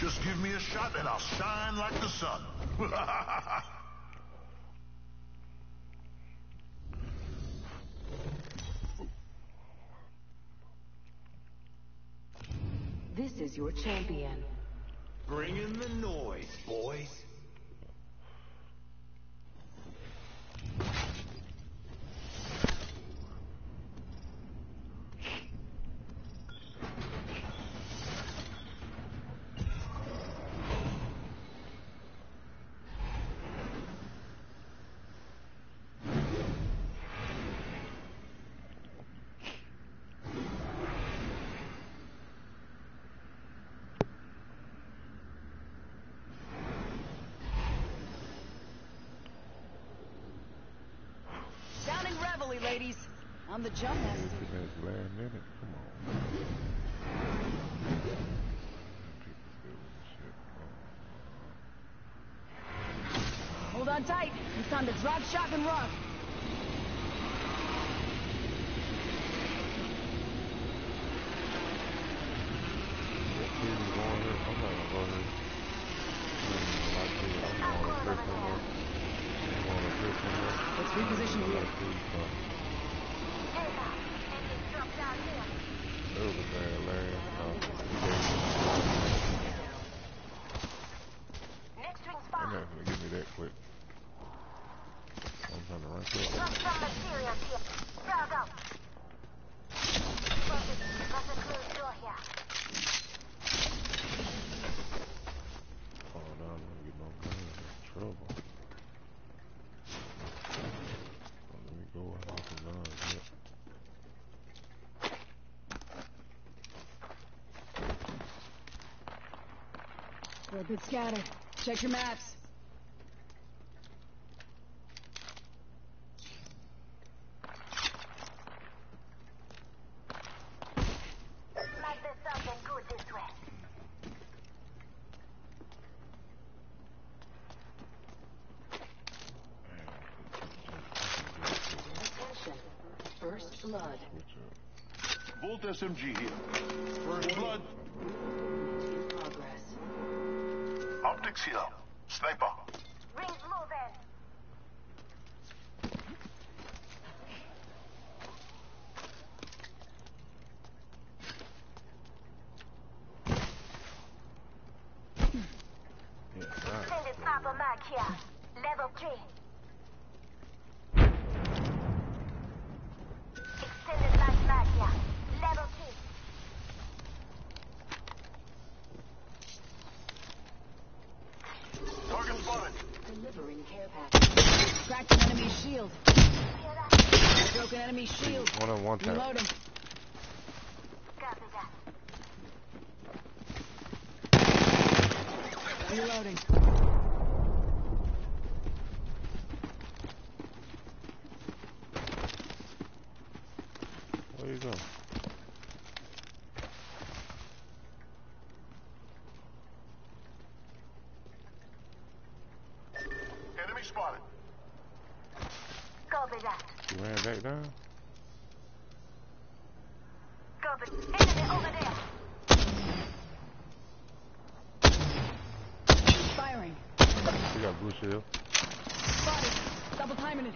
Just give me a shot and I'll shine like the sun. this is your champion. Bring in the noise, boys. on the jump and a good scatter. Check your maps. First blood. Volt SMG here. First blood. fricção. Ran back down. Firing. We got blue shield. Body. Double timing it.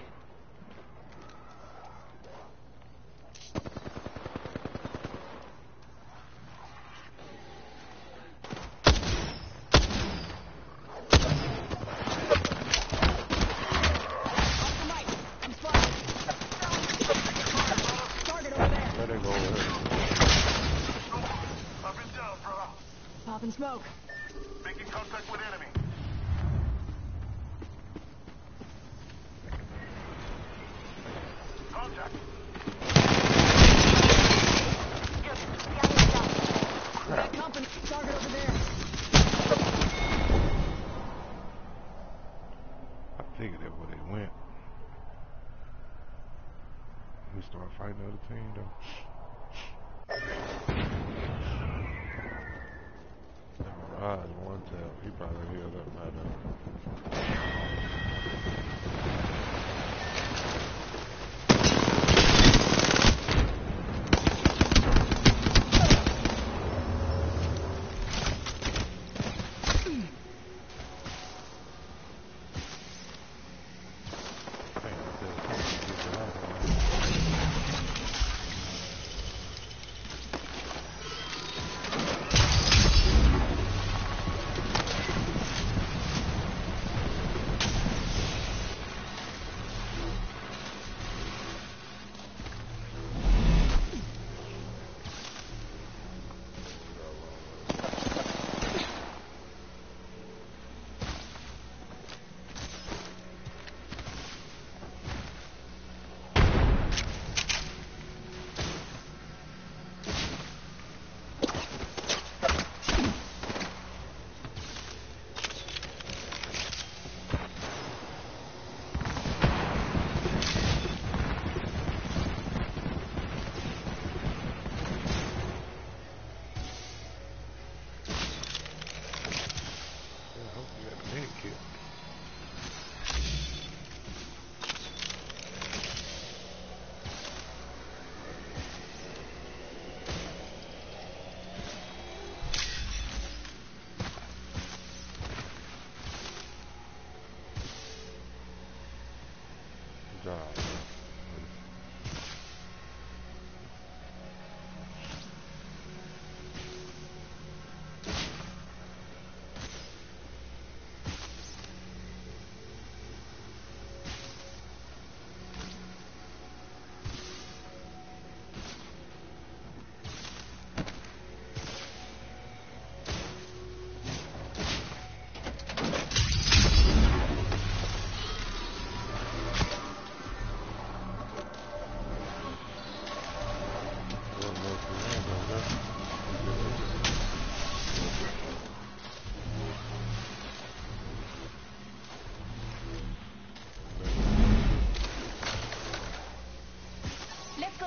God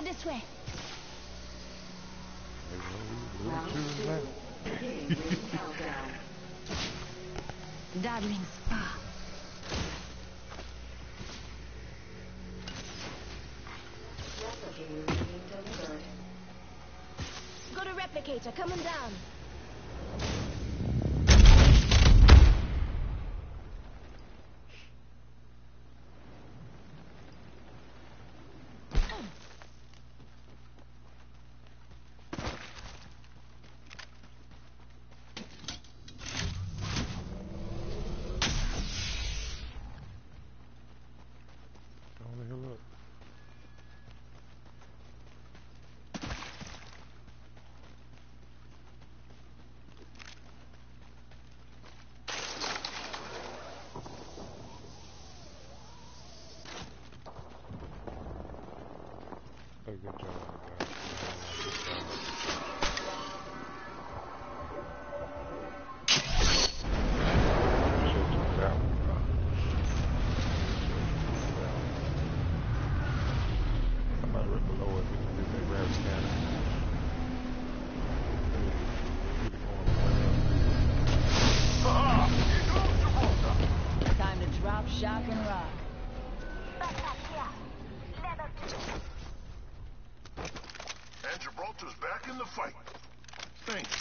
this way. Darling spa. Got a replicator coming down. very good job.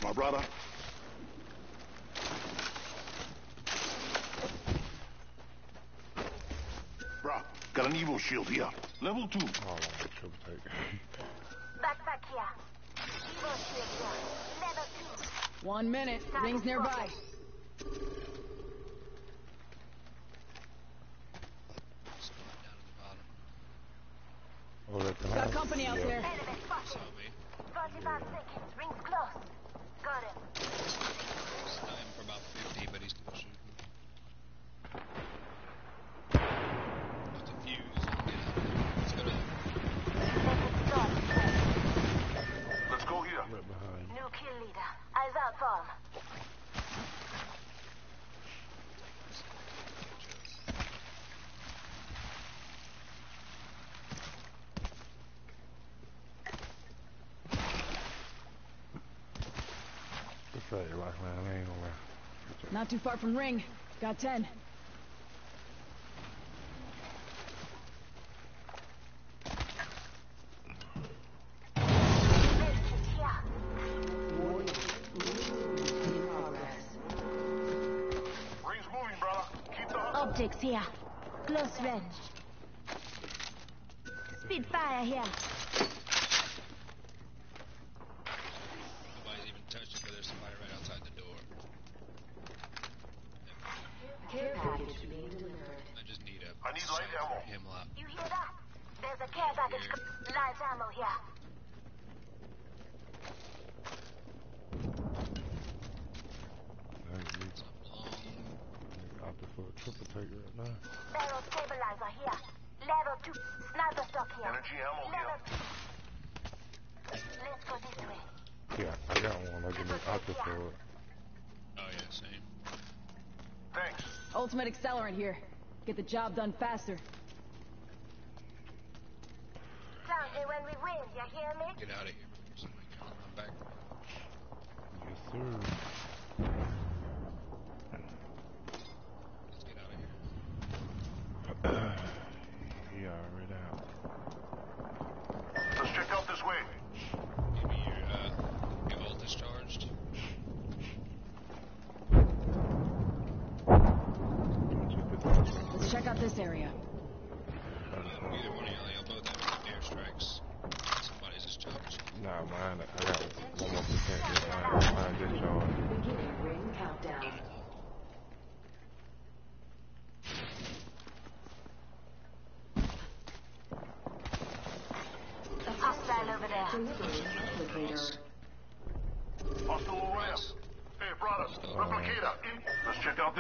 my brother. Bruh, got an Evo shield here. Level two. Oh, she'll take. back, back here. Evo shield here. Level two. One minute. Rings nearby. Not too far from Ring. Got ten. ultimate accelerant here. Get the job done faster. When we win, you hear me? Get out of here. Back. Yes, sir.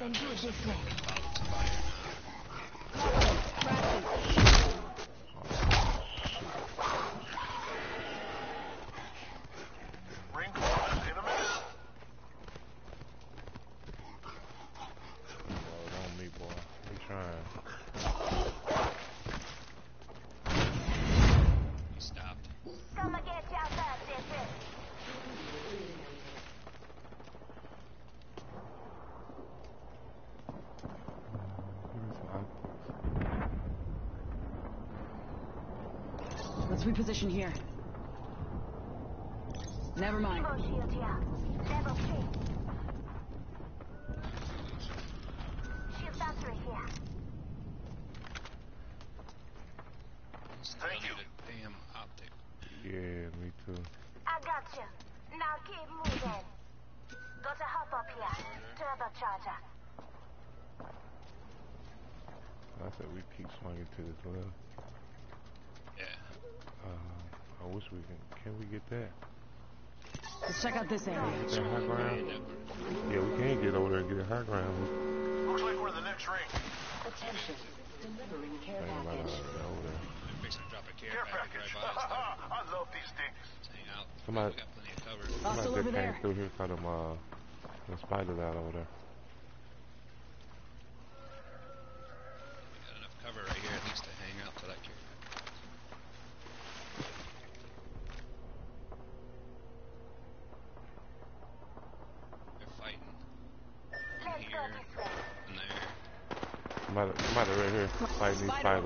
Might be something good this way. Ring closes in a minute. Bro, don't me, boy. We trying. He stopped. Come and get your first, this is. Let's here. Never mind. Evo shield here. Level 3. Shield battery here. Still Thank you. damn optic. Yeah, me too. I got you. Now keep moving. Got a hop up here. Turbocharger. I said we keep swinging to this left. Yeah. Uh, I wish we can. Can we get that? Let's check out this area. Get that high ground? Yeah, we can get over there and get a high ground. Looks like we're in the next ring. Attention. Delivering care package. to over there. I'm fixing to drop a care, Care package, package. right by us. I love these things. Hang out. Somebody- We got plenty of cover. Somebody Hostile just over came there. through here, caught them, uh, the spiders out over there. We got enough cover right here at least to hang out till that care package. They're fighting. From Let's go here this way. and there. Somebody, somebody right here fighting these Spider over spiders. there. Just save it all until they come out. Shoot. Oscar Mike. You spotted. King. Oh, crap. Oh,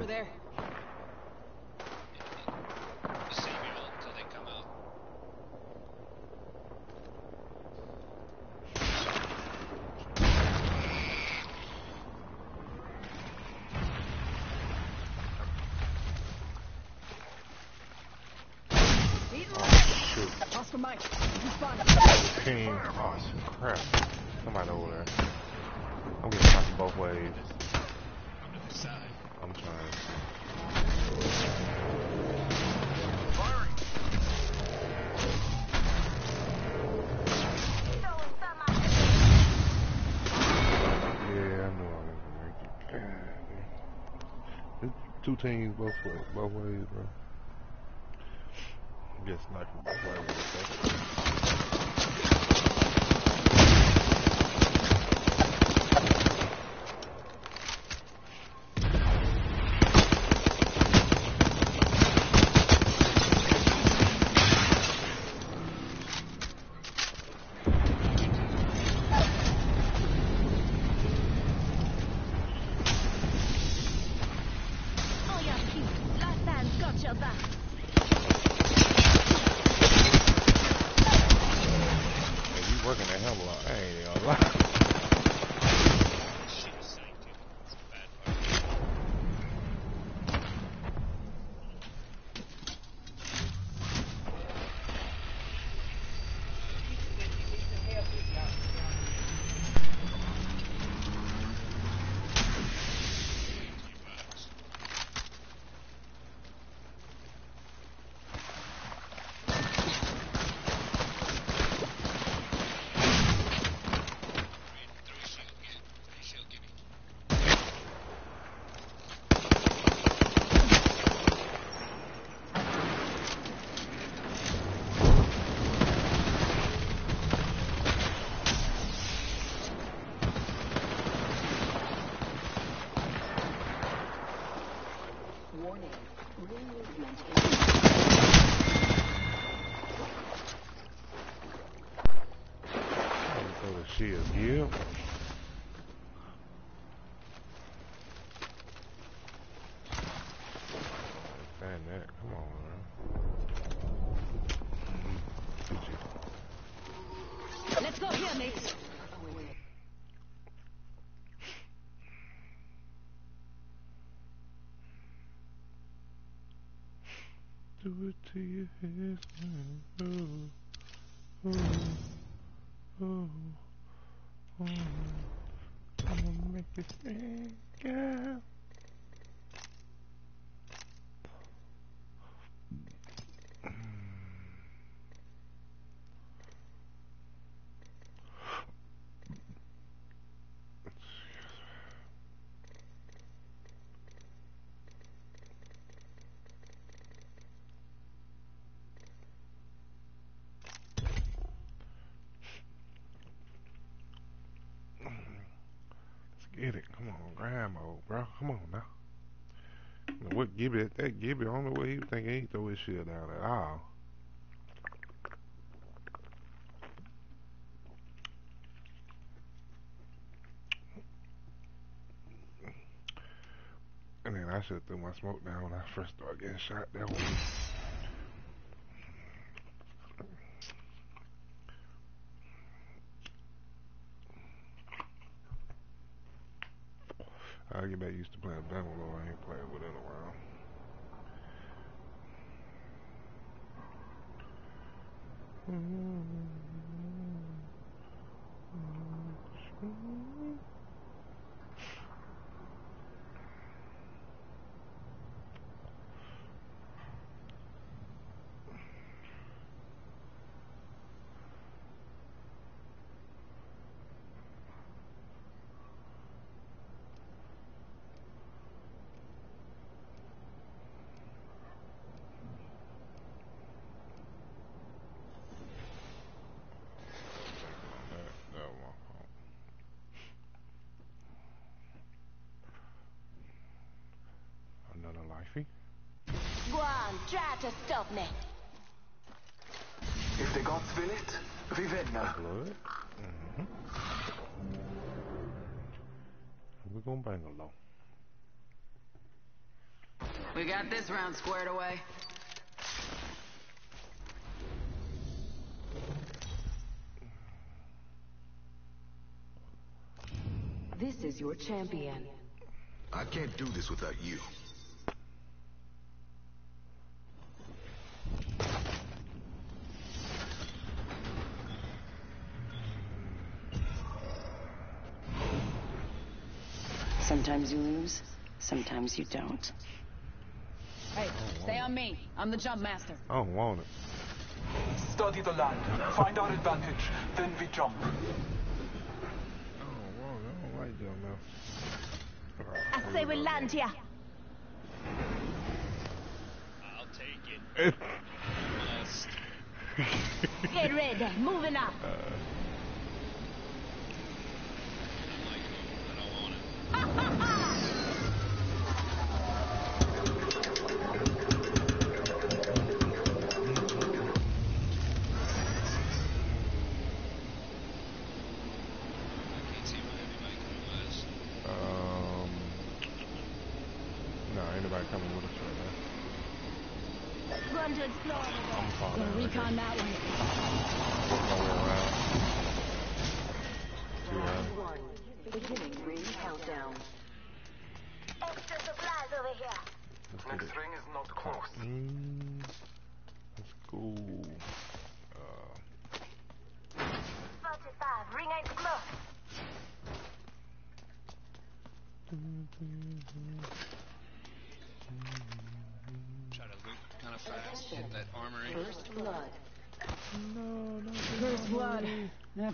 Somebody over there. I'm getting shot from both ways. Yeah, I knew. It's two teams both ways, both ways, bro. Get sniped from both ways. Do it to. Oh, oh, oh, oh. Make this thing girl. Let's get it. Come on, bro. Come on now. What Gibby? That Gibby, I don't know what he was thinking. He throw his shit down at all. And then I should have threw my smoke down when I first started getting shot. That was. I get back used to playing Bangalore. I ain't playing with it a while. That, that was my fault. Another lifey. Go try to stop me. If the gods will it, Vivenna. Blood. Mm-hmm. We're gonna bang along. We got this round squared away. This is your champion. I can't do this without you. Sometimes you lose, sometimes you don't. Hey, stay on me. I'm the jump master. I don't want it. Study the land, find our advantage, then we jump. I don't it. I don't like jump now. I say we land here. I'll take it. Must. Get ready, moving up. Uh,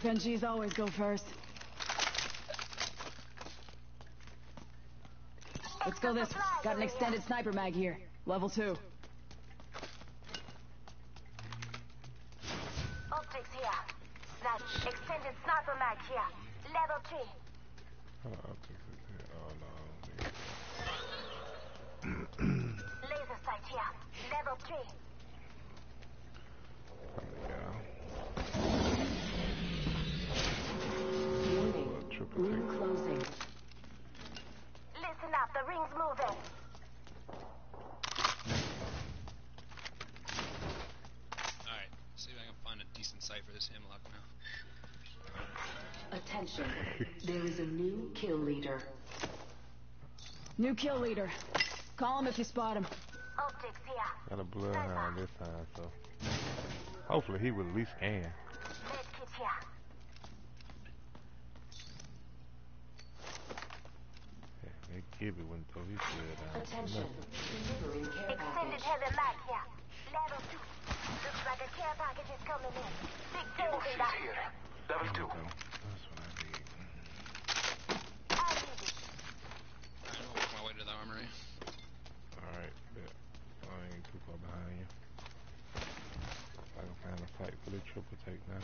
FNGs always go first. Let's go this. Got an extended sniper mag here. Level two. Attention, there is a new kill leader. New kill leader. Call him if you spot him. Optics here. Got a bloodhound this time, so hopefully he will at least aim. Gibby wouldn't throw his blood out. Attention. Delivering care Extended heavy mag here. Level 2. Looks like a care package is coming in. Big data. here. Level 2. Armory. Alright, bet. I ain't too far behind you. I can find a fight for the triple take now.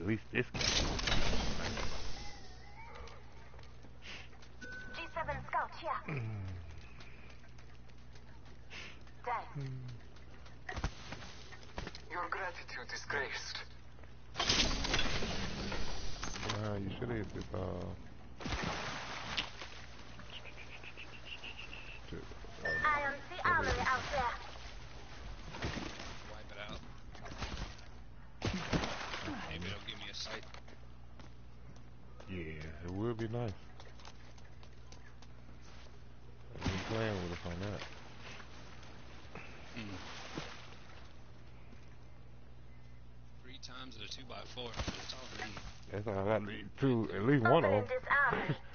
At least this guy. G7 scout here. Done. Your gratitude is graced. Nah, you should have hit this, uh... to- uh, I am the armory out there. Wipe it out. Maybe it'll give me a sight. Yeah, it would be nice. I've been playing with us on that. Hmm. Three times at a two by four. That's all I need. That's all I got need two, at least one of them.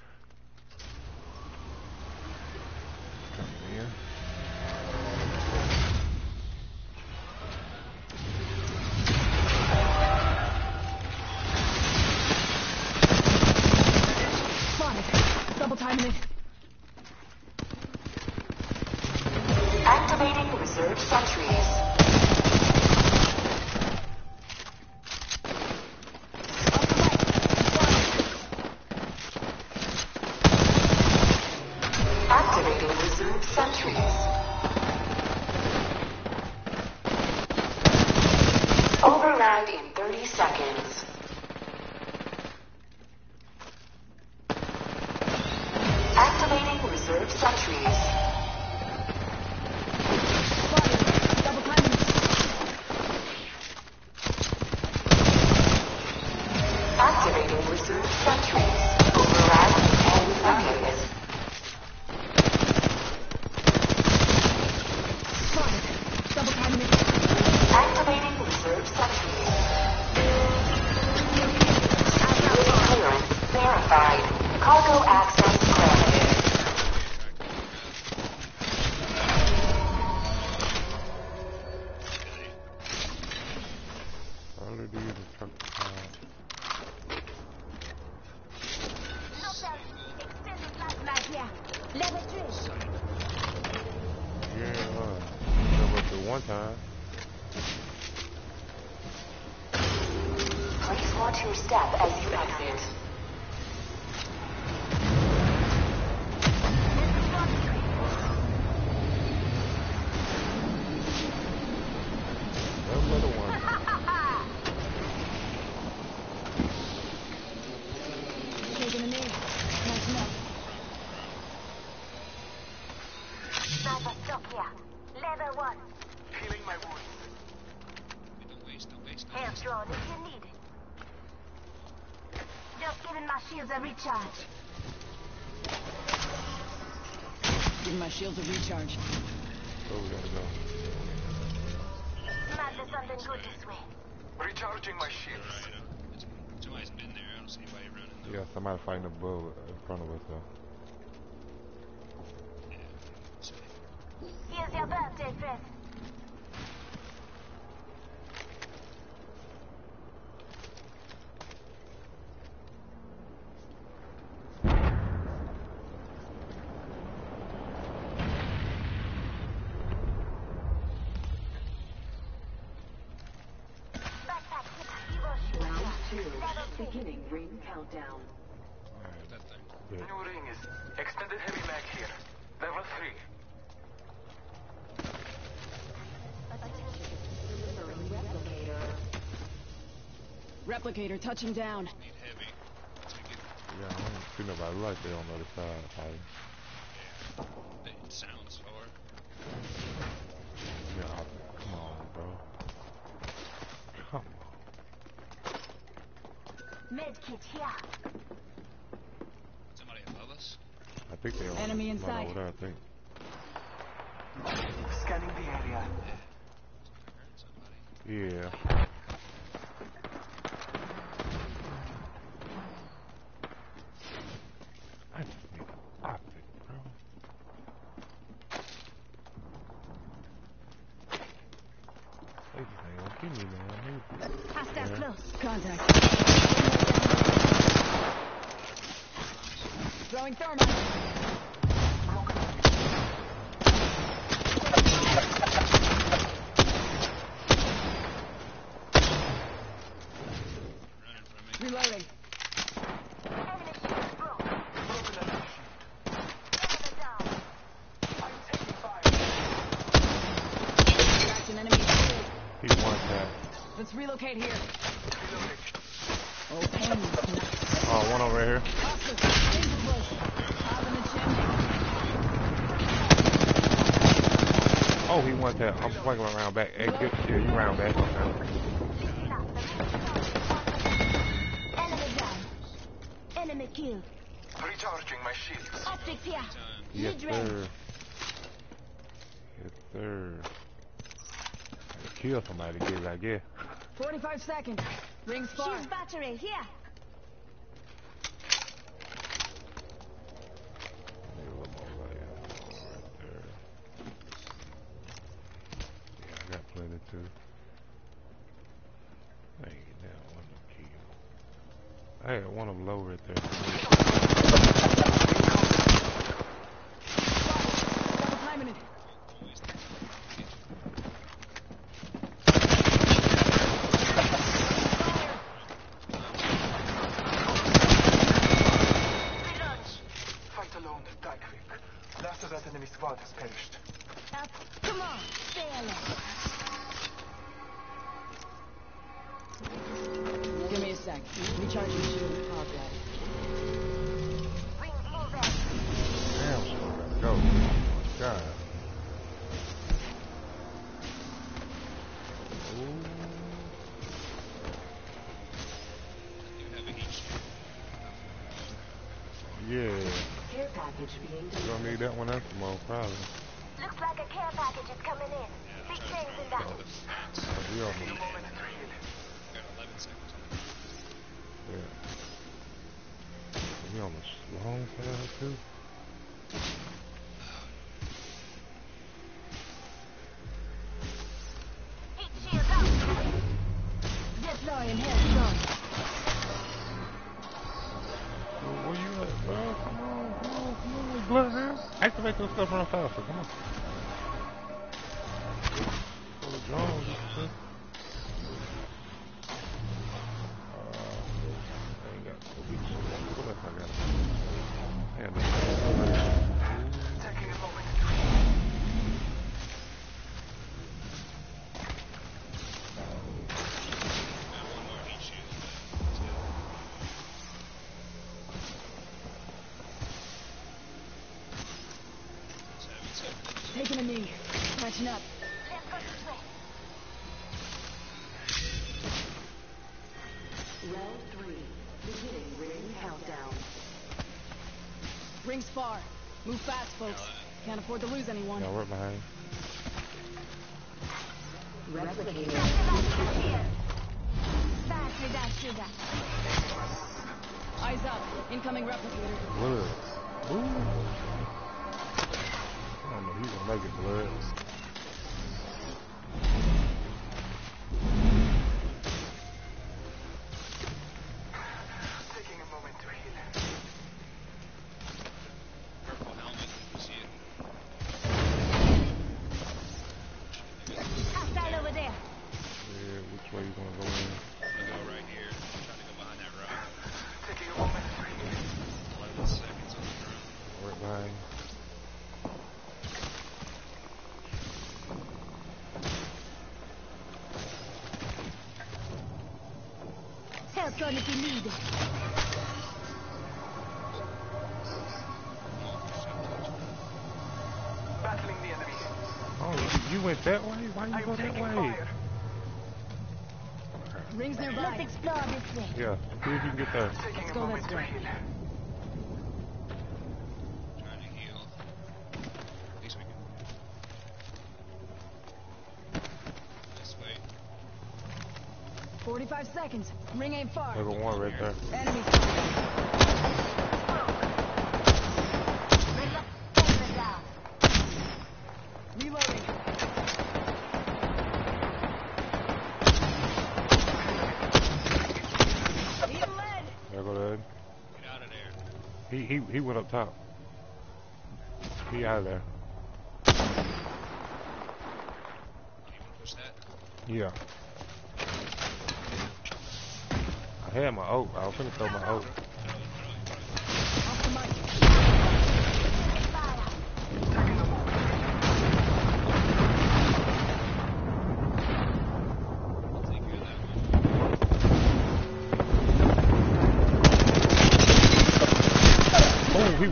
Taking a knee. Catching up. Sniper stock here. Level 1. Healing my wounds. Don't waste, don't waste, don't drawn if you need it. Just giving my shields a recharge. Giving my shields a recharge. Where we gotta go? Might be something good this way. Recharging my shields. Right, uh, it's- Somebody's been there. I don't see anybody running. We though. got somebody fighting above in front of us though. Yeah. Here's your birthday present. Backpack hit Evo shield. Round two. Level three. Beginning ring countdown. that thing. Good. New ring is extended heavy mag here. Level three. Delivering replicator. Replicator touching down. Need heavy. Take it. Yeah, I don't see nobody right there on the other side fighting. It sounds hard. Yeah, come on, bro. Come on. Medkit here. Somebody above us? I think they're on Enemy in one sight. over there, I think. Scanning the area. Yeah. Yeah, I'm swinging around back. Hey, get, get around back. Enemy down. Enemy killed. Recharging my shields. Optics here. Yes, sir. Yes, sir. Kill somebody, kid, I guess. 45 seconds. Ring spot. Shield battery, here. I had one of them low right there. Recharging shield power blast. Damn, so gotta go. God. Yeah. Care package. Gonna need that one after tomorrow, probably. Looks like a care package is coming in. Big things in that. We are. too. Where you at, bro? Come on, come on, come on. Activate those stuff real faster. Come on. far. Move fast, folks. Can't afford to lose anyone. Yeah, we're behind. Replicator. Eyes up. Incoming replicator. Bloods. Ooh. I don't know. He's gonna make it bloods. there. Let's go that way. Forty-five seconds. Ring ain't far. Level one right there. Enemy. Went up top. He out of there. Yeah. I had my oak. I was gonna throw my oak.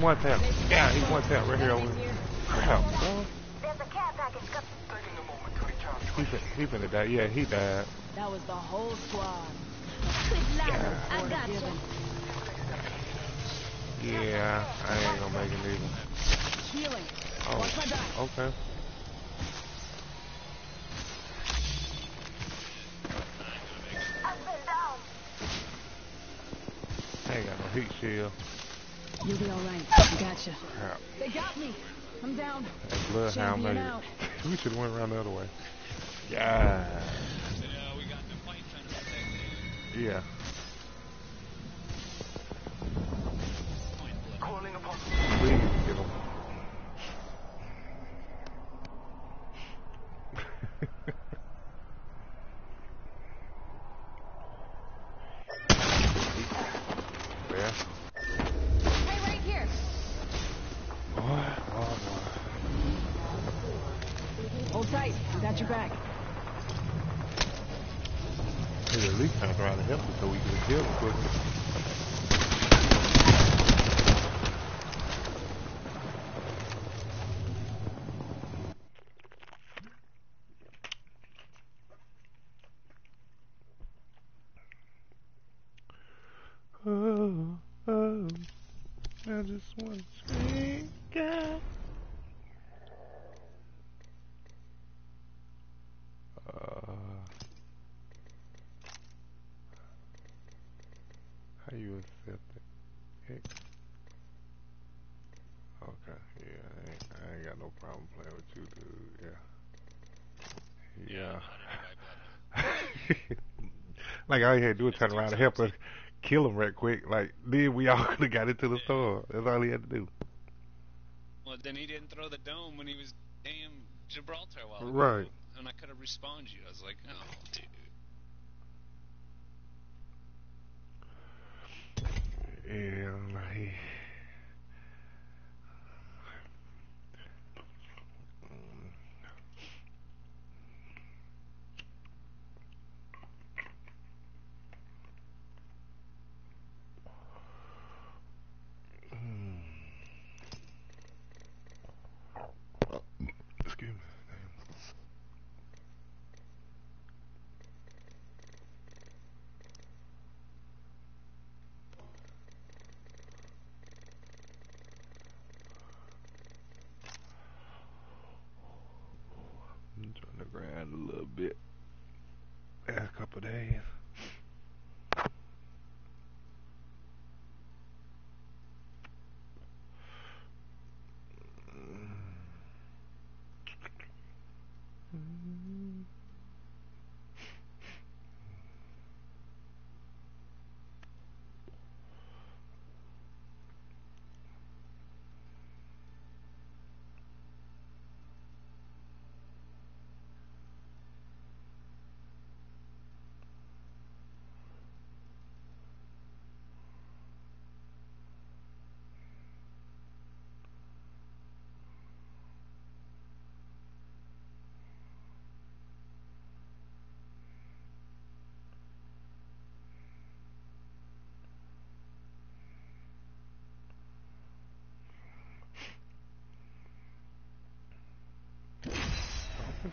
He one tap. Yeah, he one tap right here over. Crap, bro. There's a care package coming. Taking a moment to recharge. He fin he finna die. Yeah, he died. That was the whole squad. Yeah. I got you. Yeah, I ain't gonna make it either. Healing. Oh, Watch my okay. I've been down. I ain't got no heat shield. You'll be alright. I gotcha. Crap. They got me. I'm down. That bloodhound Champion made it. we should have went around the other way. Yeah. Yeah, we got in a fight trying to protect it. Yeah. Point blank. Calling upon Please get him. yeah. Hey, right here. Boy, oh Hold tight. I got your back. boy. He'd at least turn around and help us so we could kill him quicker. Oh, oh, I just want to scream, God. Uh, how you accept it? Heck. Okay, yeah, I ain't, I ain't got no problem playing with you, dude. Yeah. Yeah. like all you had to do was turn around and help us kill him right quick. Like then we all could have got into the store. That's all he had to do. Well, then he didn't throw the dome when he was damn Gibraltar a while ago. Right. And I could have respawned you. I was like, oh, dude. Yeah, like. Excuse me. I'm trying to grind a little bit. Last couple days.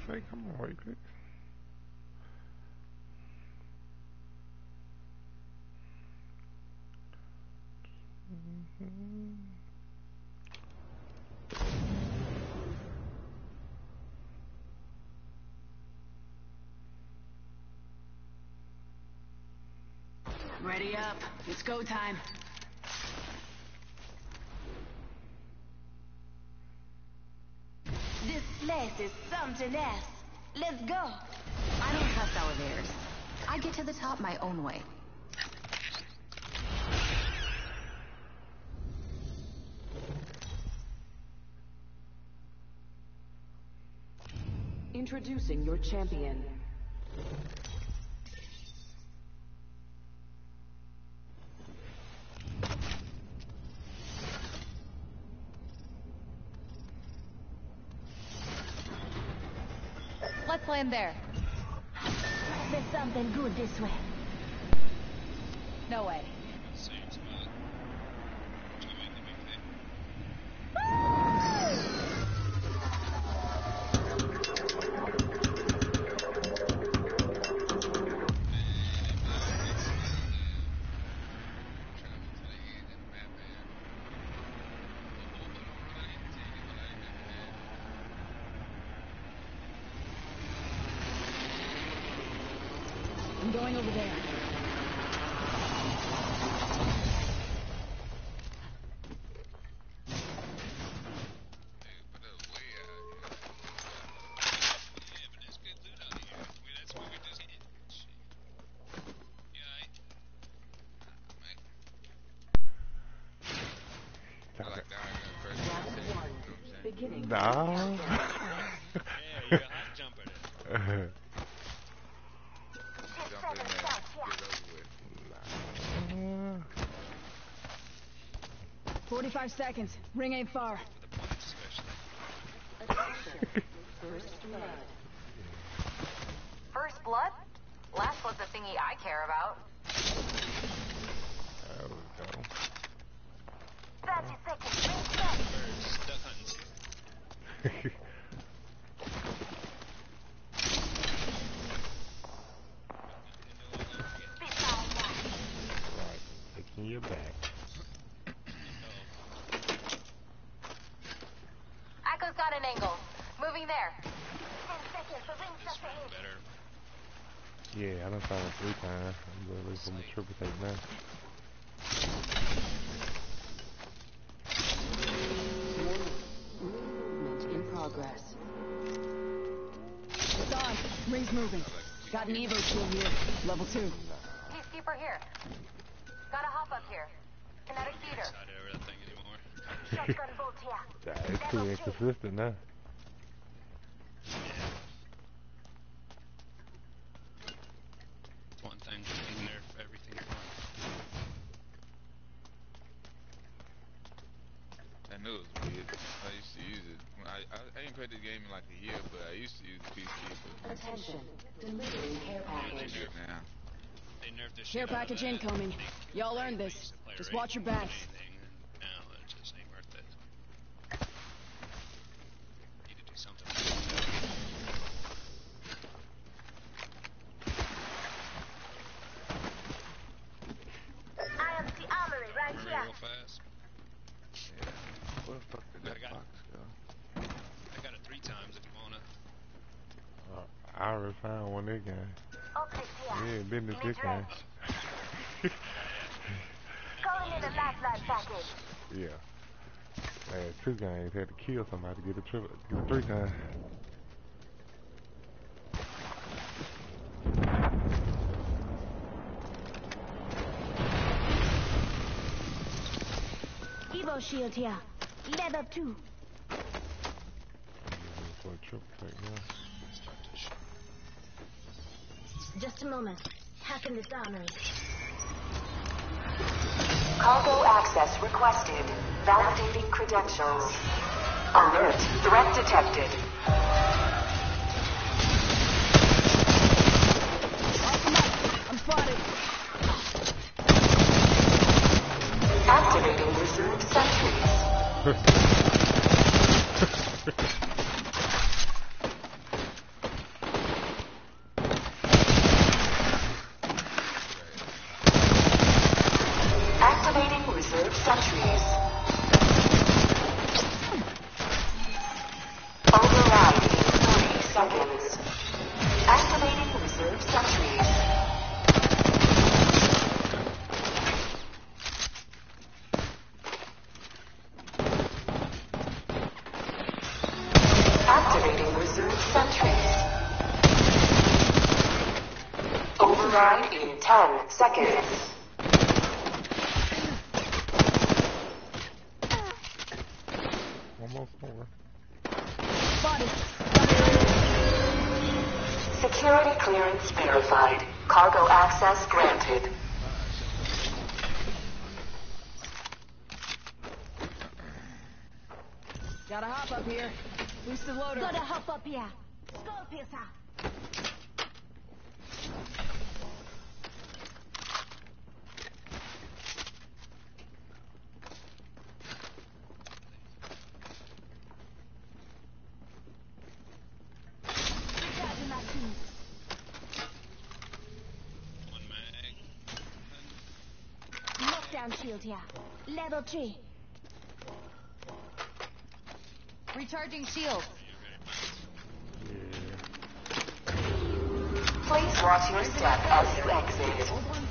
They come on, quick. Ready up. It's go time. place is something else. Let's go. I don't trust elevators. I get to the top my own way. Introducing your champion. Let's there. There's something good this way. No way. Nah. Yeah, you're a hot jumper there. Six, seven, shots, yeah. 45 seconds. Ring ain't far. For the points, especially. Attention. First blood. First blood? Last blood's the thingy I care about. There we go. 30 seconds. Ring set. Birds, duck hunting season. Spit fire, yeah. right. Taking you back. Echo's got an angle. Moving there. 10 seconds. The ring This set one ahead. better. Yeah, I done found it three times. I'm gonna leave from the triple take now. Movement in progress. It's on. Ring's moving. Got an Evo shield here. Level 2. Peacekeeper here. Gotta hop up here. Kinetic feeder. Excited over that thing anymore. Shotgun bolt here. Yeah, it's too inconsistent now. It's one thing. Being there for everything fun. I knew it was weird. I used to use it. I, I, I ain't played the game in like a year, but I used to use the Peacekeeper. Attention. Delivering care I package. do now. They nerfed the shit Care package incoming. Y'all me earned this. used to play Just watch your more backs. anything, and Now it just ain't worth it. Need to do something. I am the armory right Run here. real fast. Yeah. Where the fuck did I that got- box go? I got it three times if you wanna. Uh, I already found one that game. Optics here. Yeah, business Need this game. range. Calling in a lifeline package. Yeah. I had two games, had to kill somebody to get a triple, get a three times. Evo shield here. Level 2. For a triple take now. Start to sh- Just a moment. Hacking this armory. Cargo access requested. Validating credentials. Alert. Threat detected. Mag. Knockdown shield here. Level 3. Recharging shields. Please watch your step as you exit.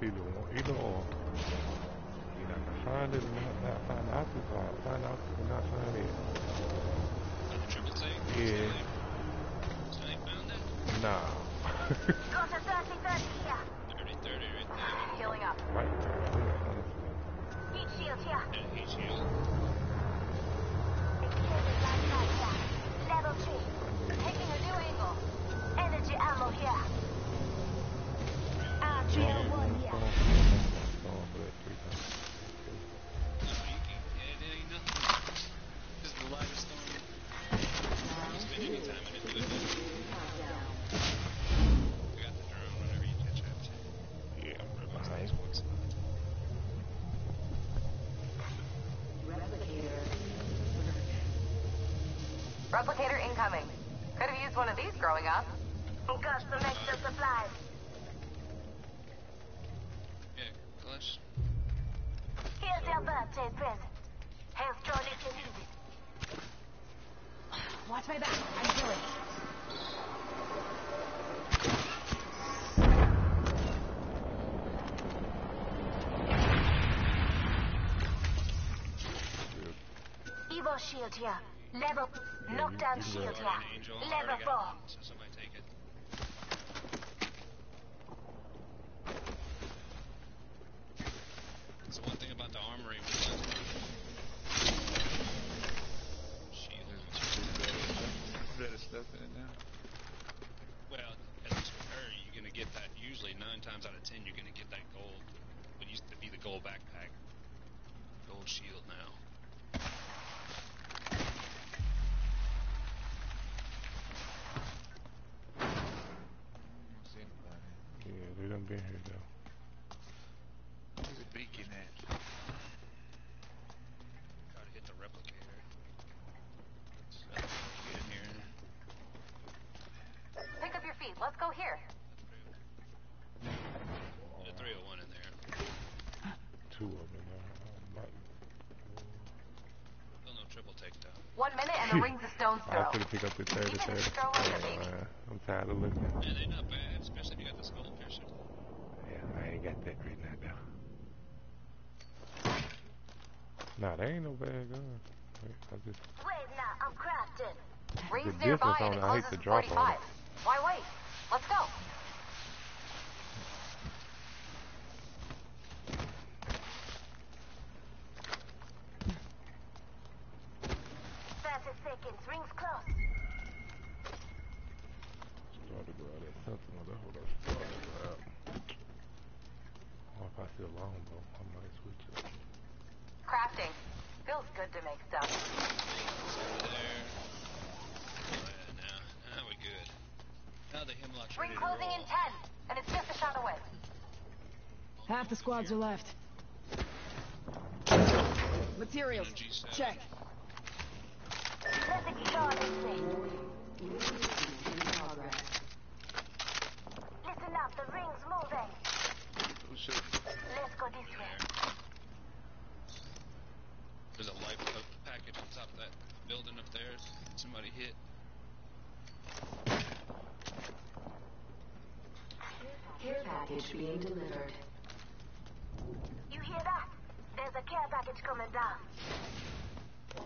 Either one, either or. Either I can find it and not, not find out or I find out and not find it. Triple take. Yeah. So they found that? Nah. Got a 30-30 here. 30 30 right there. Healing up. right there. Heat shield here. Heat shield. Extended light sight here. Level 3. Taking a new angle. Energy ammo here. R301 here. Going Replicator incoming. Could have used one of these growing up. Got some extra supplies. Here's birthday present. Health drone if you need it. Watch my back. I'm healing. Evo shield here. Level. Knockdown shield here. Level 4. got one, so somebody take it. So one thing about the armory was that. Better stuff in it now. Well, at least with her, you're gonna get that. Usually, nine times out of ten, you're gonna get that gold. What used to be the gold backpack, gold shield now. I don't see anybody. Yeah, they done been here though. Where's the beacon at? Gotta hit the replicator. So, get in here. Pick up your feet. Let's go here. The 301 in there. Two of them now. Um, like, Still no triple takedown. One minute and the ring's a stone's I throw. could have picked up the 30 Even 30. throw in man. I'm tired of looking. Yeah, they not bad, especially if you got the skull piercer. Yeah, I ain't got that right now though. Nah, they ain't no bad gun. I just Wait now, I'm crafting. Ring's The nearby difference and on it it, I hate closes in drop on 45. Why wait? Let's go. Thirty seconds. Rings close. Crafting. Feels good to make stuff. Over there. Oh, yeah, now, now we good. Now the hemlock's Ring ready closing in 10, and it's just a shot away. Half the squads are left. Materials. Check. Let's explore this. Listen up, the ring's moving. Who should Let's go this way. There's a life a package on top of that building up there. Somebody hit. Care package package being delivered. You hear that? There's a care package coming down. I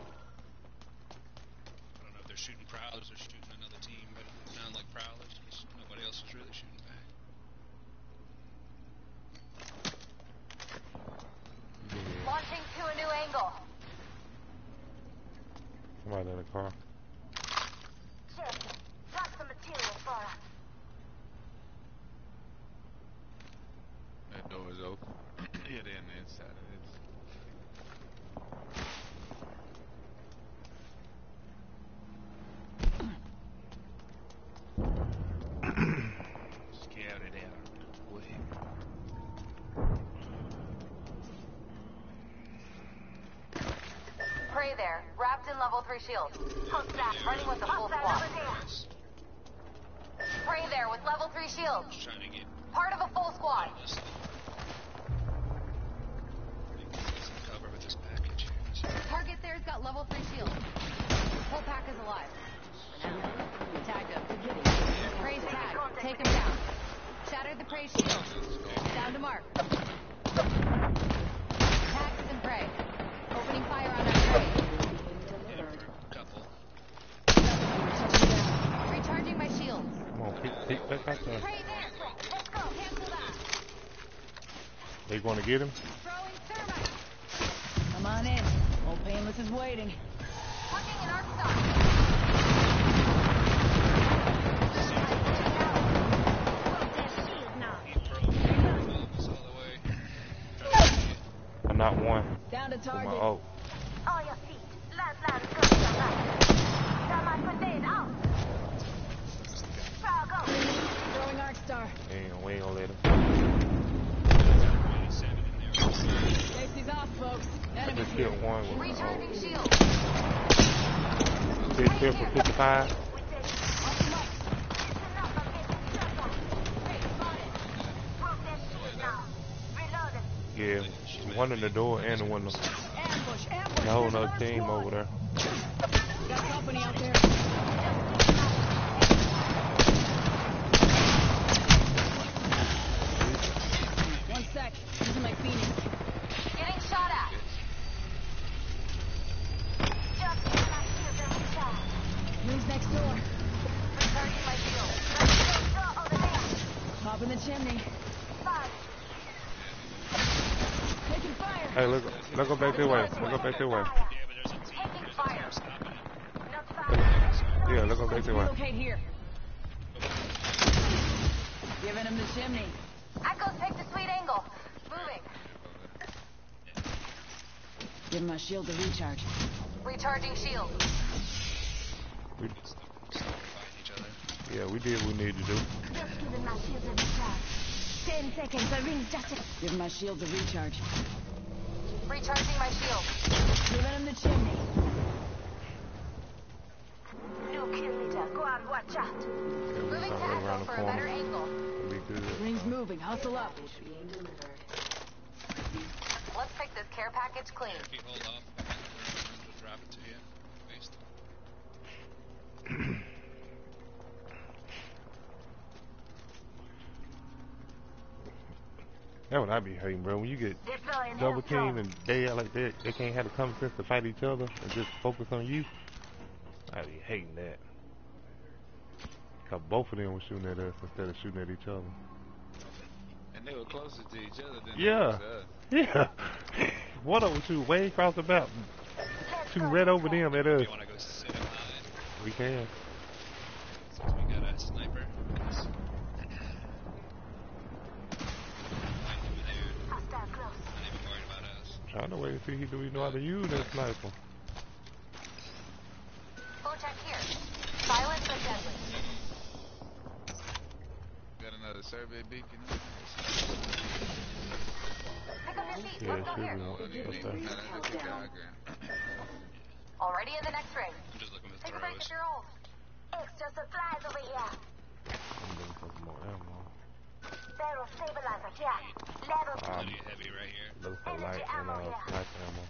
don't know if they're shooting prowlers or shooting another team, but it sounds like prowlers because nobody else is really shooting back. Launching to a new angle. Somebody in the car. Shit. Got some material for us. That door is open. yeah, they're on the inside of it. Scout it out. Boy. Prey there. Wrapped in level 3 shield. Hostile. Running with the full squad. over there. With level 3 shield. Just trying to get Part of a full squad. this. Get some cover with this package here. Target there's got level 3 shield. Whole pack is alive. Now. Tagged him. Prey's tagged. Take him down. Shattered the prey shield. Down to mark. Tags and prey. Opening fire on our prey. Yeah, for a couple. Recharging my shields. Come on, pick, pick back back there. Prey there. Let's go. They going to get him? Come on in. Old Painless is waiting. Plugging an arc star. Shield now. Eight pro. Focus all the way. Trying to get I'm not one. Down to target. ult. All your feet. Land, land, go Star. We ain't, we ain't gonna let him. 27. Safety's off, folks. I just here. killed one with my Recharging ult. shield. Six kill for 55. We take it. Off the mark. Listen up, I'm getting shot at. Prey spotted. Broke their shield now. Reloading. Yeah, one in the door and the window. Ambush. The whole There's other team over there. Got company out there. One sec. Using my Phoenix. Getting shot at. Just get my shield and recharge. Who's next door? Recharging my shield. Let's go. Door over there. Pop in the chimney. Fire. Taking fire. Hey, look, look go back that way. Look go back that way. Yeah, but there's a team. Taking There's a fire. team stopping it. Not fire. Yeah, look go back that way. Relocate here. Giving him the chimney. Echo's picked a sweet angle. Moving. Give my shield to recharge. Recharging shield. We, Fighting each other. yeah, we did what we needed to do. Just giving my shield a recharge. Ten seconds. The ring's just. Give my shield to recharge. Recharging my shield. Giving him the chimney. New kill leader. Go and watch out. Yeah, Moving to Echo for a better angle. Be good. Ring's moving. Hustle up. Package being delivered. Let's pick this care package clean. If you hold off, we'll drop it to you. That's what I be hating, bro. When you get double team and they out like that, they can't have the common sense to fight each other and just focus on you. I'd be hating that. Cause both of them were shooting at us instead of shooting at each other. And they were closer to each other than Yeah. they were to us. Yeah. One of them shoot way across the map, Let's shooting go right over them at us. You want to go sit up high We can. since we got a sniper? 'Cause- Fighting over there, Hostile close. not even worried about us. Trying to wait and see do we know how to use that sniper. Bocek here. Silent but deadly. Got another survey beacon. Pick up your feet. Yeah, Let's go here. be one. you What's need that? none of the diagram. Already in the next ring. I'm just looking for Take a break throws. if you're old. Extra supplies over here. I'm looking for more ammo. Barrel stabilizer. Level two. Um, heavy right here. Look for light and uh, here. light ammo.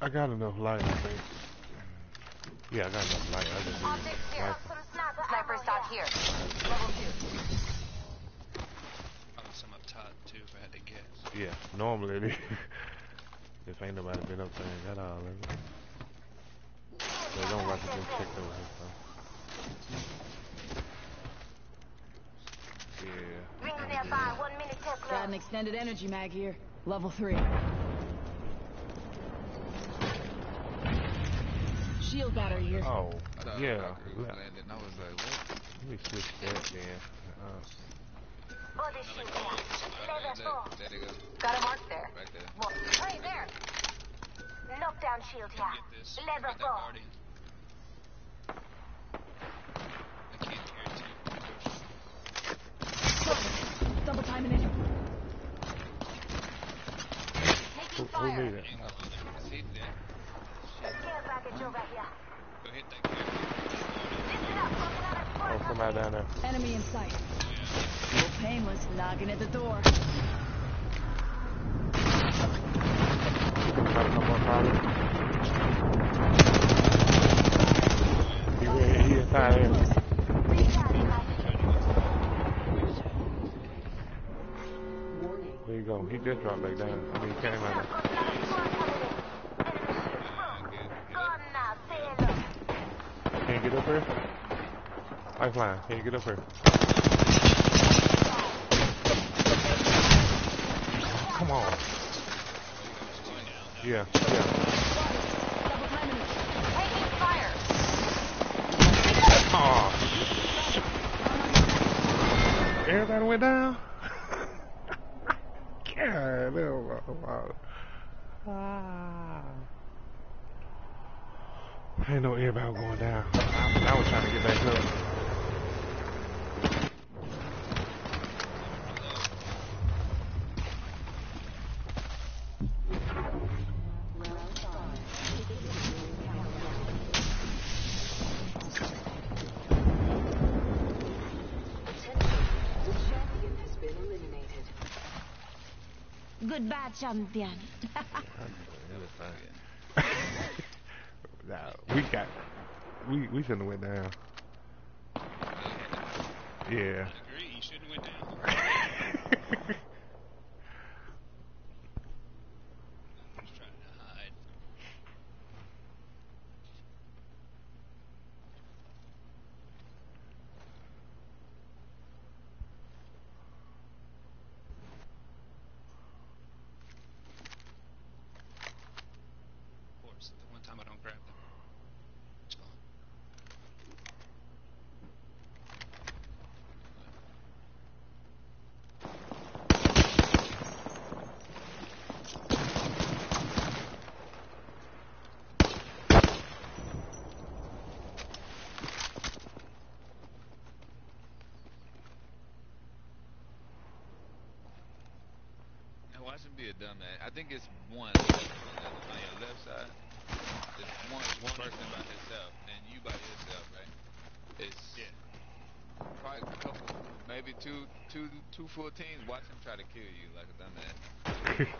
I got enough light, I think. Yeah, I got enough light. I just need light. Sniper sniper here. Level two. Oh, some up top too, if I had to guess. Yeah, normally if ain't nobody been up there at all, they don't like to just check those though. Yeah. Rings nearby, one minute till Got an extended energy mag here. Level 3. Shield battery here. Oh, I yeah. Let, landing. I was like, let me switch that then. Uh, Body shield. Level four. let it go. Got a mark there. Right there. One. Right there. Knockdown shield Come here. get this. Level four. guardian. I can't guarantee. Double timing it. who, Taking who fire. need it? Ain't gonna let him see that. Care package over here. Go hit that guardian. Listen up, got another Oh, squad somebody down there. Enemy in sight. Little painless knocking at the door. Somebody come up probably. He ready, he inside there. Recharging my Warning. There you go. He just dropped back down. I mean, he came out hello. Can you get up here? Lifeline, can you get up here? Come on. Yeah, yeah. Oh. Everybody went down? God, that was. I didn't know everybody was going down. I, I was trying to get back up. Round five. Beginning countdown. Attention. The champion has been eliminated. Goodbye, champion. nah, we got, we we shouldn't have went down. Yeah. Agree, you shouldn't went down. Just trying to hide. Of course, the one time I don't grab them. It's gone. Now watch him be a dumbass. I think it's one on your left side. It's one, one person by himself, and you by yourself, right? It's Yeah. probably a couple, maybe two, two, two full teams. Watch him try to kill you like a dumbass.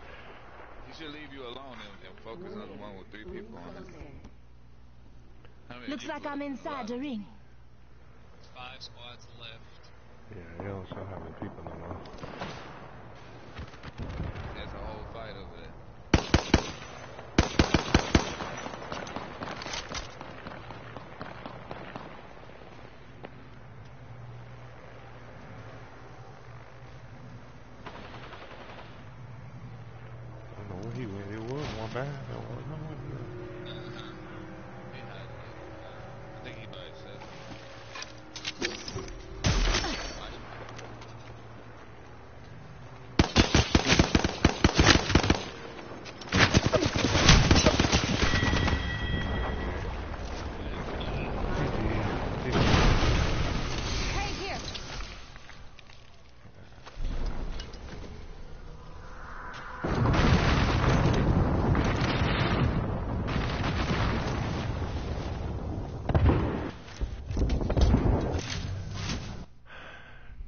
He should leave you alone and, and focus on the one with three people on it. Looks like I'm inside the the ring. Five squads left. Yeah, they don't show how many people no more. There's a whole fight over there. I don't know where he went. It was one bad. There was no one here. Uh-huh. Behind you. I think he by himself. Watch him. Hey, here.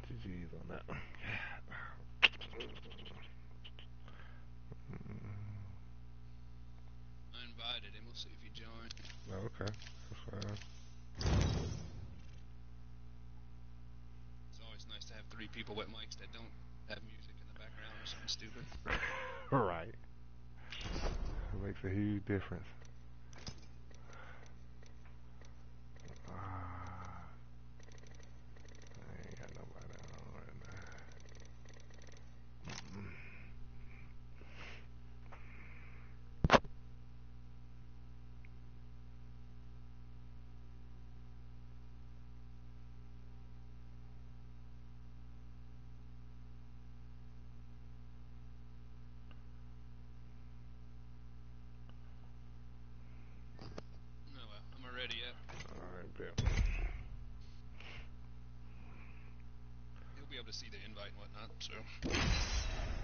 GG's on that one. I invited him. We'll see if he joins. Oh, okay. That's fine. It's always nice to have three people with mics that don't have music in the background. or something stupid. right. It makes a huge difference. Ah. I ain't got nobody on right now. Mm-mm. No, well, I'm already up. Alright, bet. You'll be able to see the invite and whatnot, so.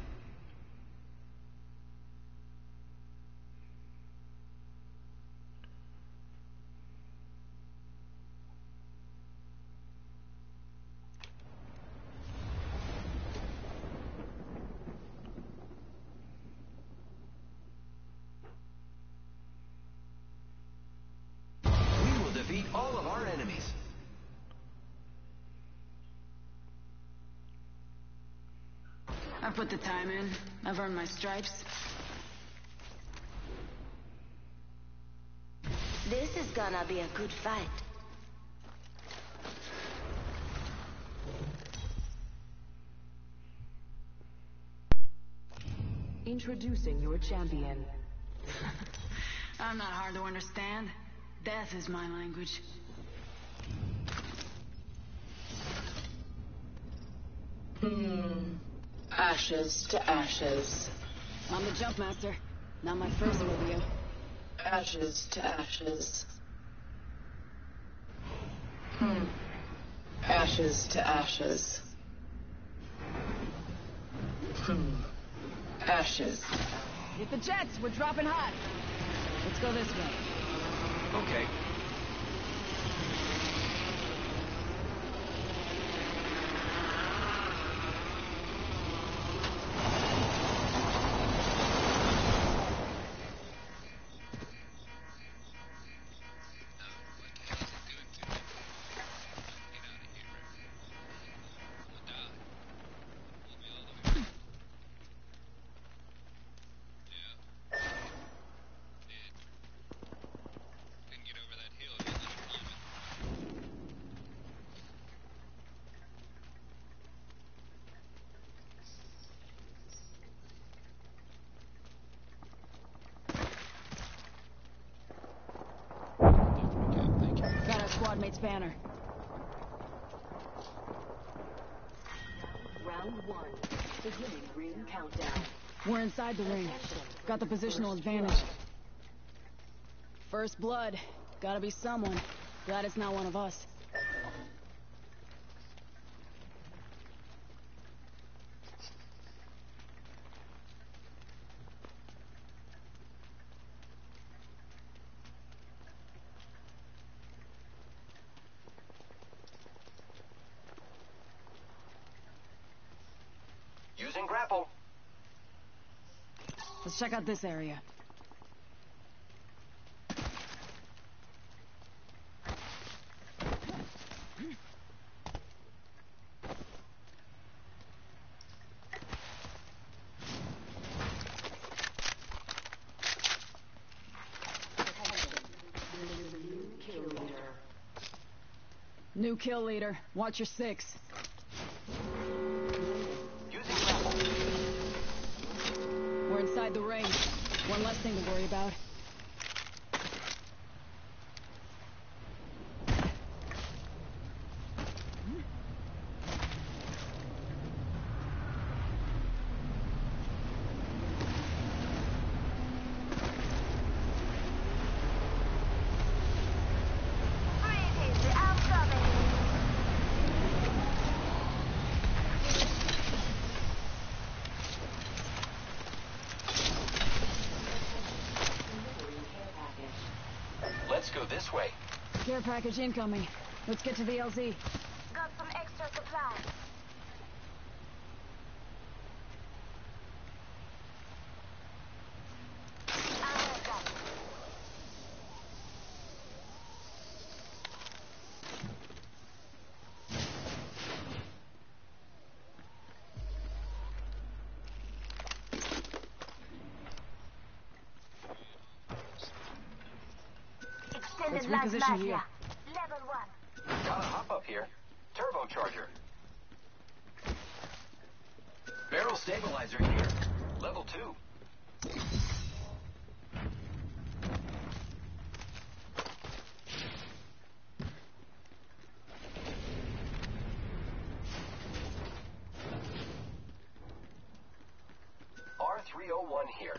Put the time in. I've earned my stripes. This is gonna be a good fight. Introducing your champion. I'm not hard to understand. Death is my language. Hmm. Ashes to ashes. I'm the jump master. Not my first rodeo. Ashes to ashes. Hmm. Ashes to ashes. Hmm. Ashes. Hit the jets. We're dropping hot. Let's go this way. Okay. Banner. Round one. Beginning ring countdown. We're inside the ring. Got the positional advantage. First blood. Gotta be someone. Glad it's not one of us. Using grapple. Let's check out this area. New kill leader. Watch your six. One less thing to worry about. Freeze it, I'm coming. Let's go this way. Care package incoming. Let's get to the LZ. Got some extra supplies. I heard that. Extended Let's life reposition mag here. here. Level one. Got a hop up here. Turbocharger. Barrel stabilizer here. Level two. R301 here.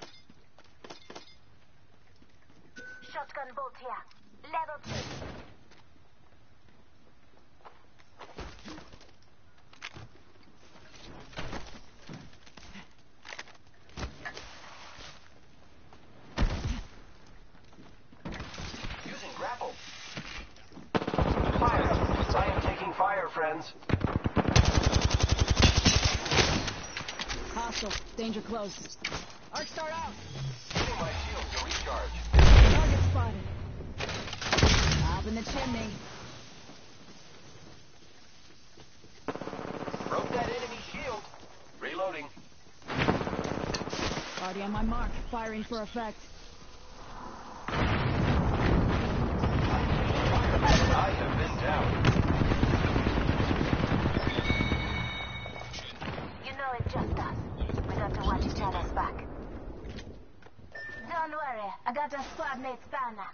Shotgun bolt here. Level two. Using grapple. Fire! I am taking fire, friends. Hostile. Danger close. Arc star out. Getting my shield to recharge. Target spotted. Up in the chimney. Broke that enemy shield. Reloading. Already on my mark. Firing for effect. I have been down. You know it's just us. We got to watch each other's back. Don't worry, I got a squad mate's banner.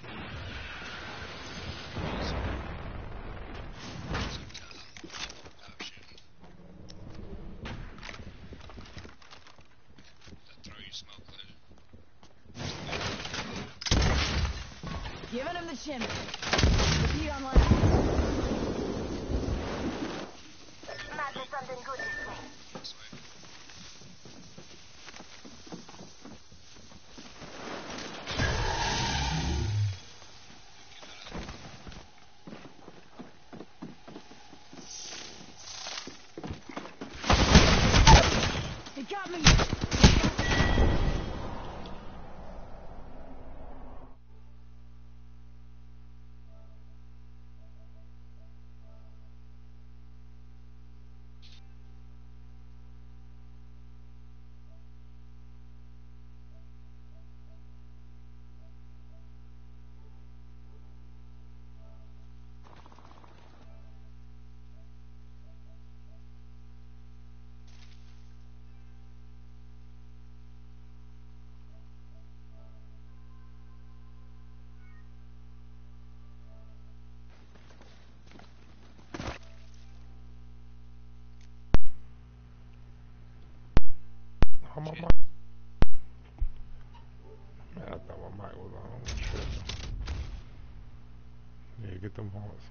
Throw you smoke later. Giving him How my mic? Man, I thought my mic was on. Yeah, get them horns.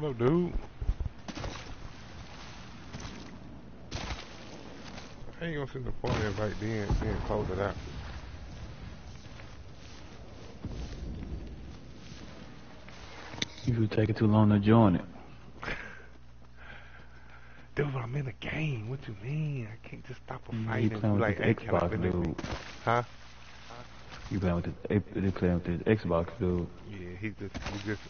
What up, dude? I ain't gonna send the phone in right then, then close it out. You taking too long to join it. Dude, I'm in a game. What you mean? I can't just stop a You fight and playing be with like, the hey, Xbox, dude. Huh? You playing with the they playing with the Xbox, dude. Yeah, he just we just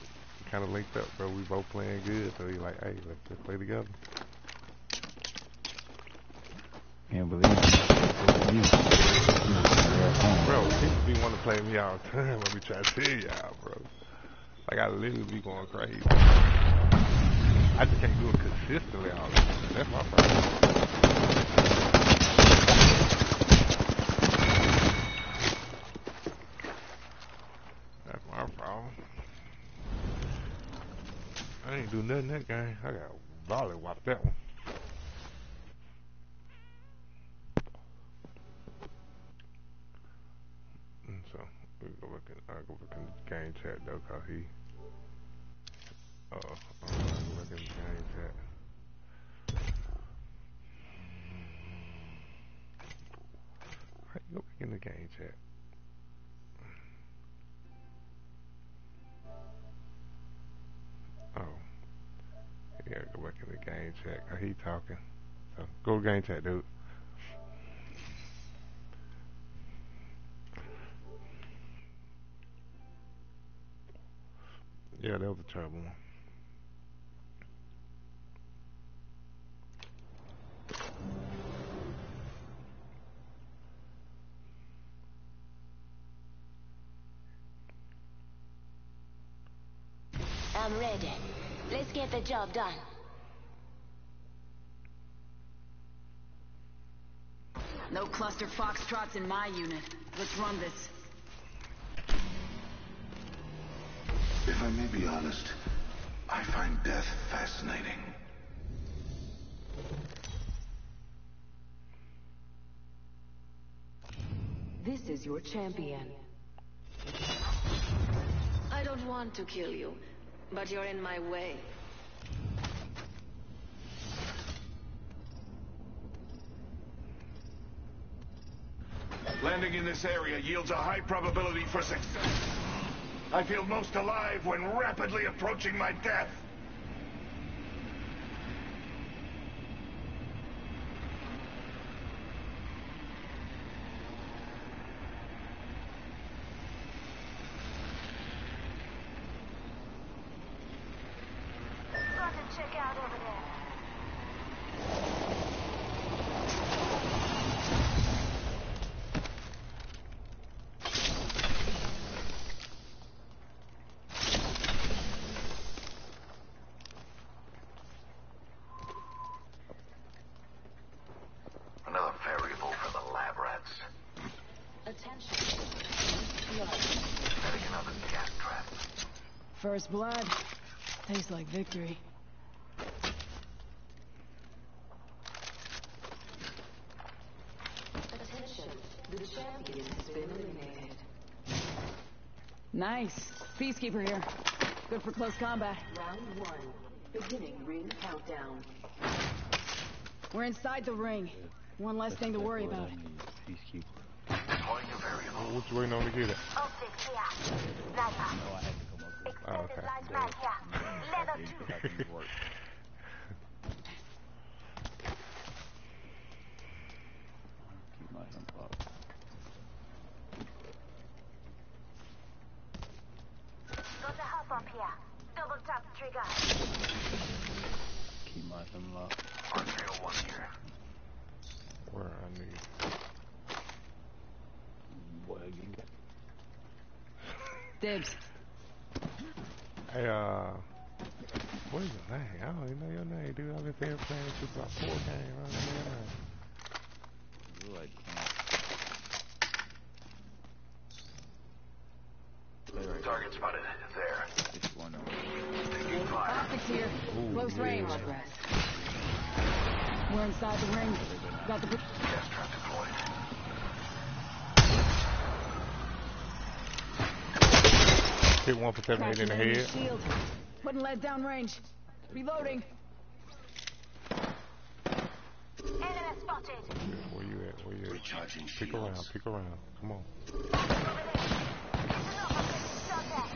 kind of linked up, bro. We both playing good, so he like, hey, let's just play together. Can't believe it. Bro, people be want to play me all the time. Let me try to tell y'all, bro. Like I literally be going crazy. I just can't do it consistently all the time. That's my problem. That's my problem. I ain't do nothing that game. I got volley whopped that one. And so we go back in, I go back in the game chat though, cause he. Game chat. Cause oh, he talking. So go game chat, dude. Yeah, that was a terrible one. I'm ready. Let's get the job done. No cluster foxtrots in my unit. Let's run this. If I may be honest, I find death fascinating. This is your champion. I don't want to kill you, but you're in my way. Landing in this area yields a high probability for success. I feel most alive when rapidly approaching my death. Got to check out over there. Another variable for the lab rats. Attention. Setting another gas trap. First blood. Tastes like victory. Attention. The champion has been eliminated. Nice. Peacekeeper here. Good for close combat. Round one. Beginning ring countdown. We're inside the ring. One less thing to worry about. Peacekeeper. Deploying a variable. What you waiting on to get it? Hand up. Got a hop up here. Double tap trigger. Keep my hand locked. R301 here. Where I need. Boy, you got Dibs. Hey, uh, what is your name? I don't even know your name, dude. I've been playing playing since about four games. I don't know your name. you like uh, Target spotted. There. there. This one on. Taking fire. Optics here. Ooh, Close yeah. range. We're inside the ring. Got the. Gas trap deployed. Hit one for 78 in the head. Shield. Putting lead down range. Reloading. Enemy spotted. Where you at? Where you at? Recharging Pick around, shields. pick around. Come on. Over there. There's an opportunity shot there.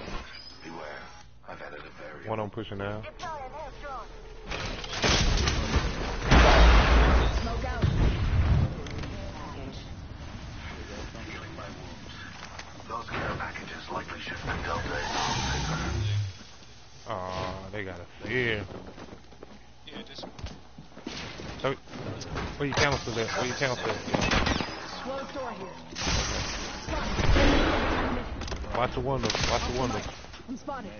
Beware. I've added a variable. One on pushing down. Deploy an air drone. Smoke out. Healing my wounds. Those care packages likely shipped from Delta and they got a fear. Yeah, just Oh, where you cancel that? Where you cancel that? Watch the window. Watch the window. I'm spotted.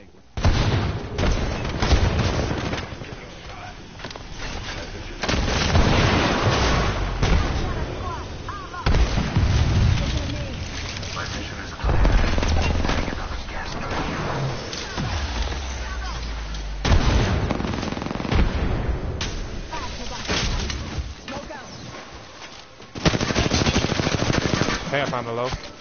Half on the low.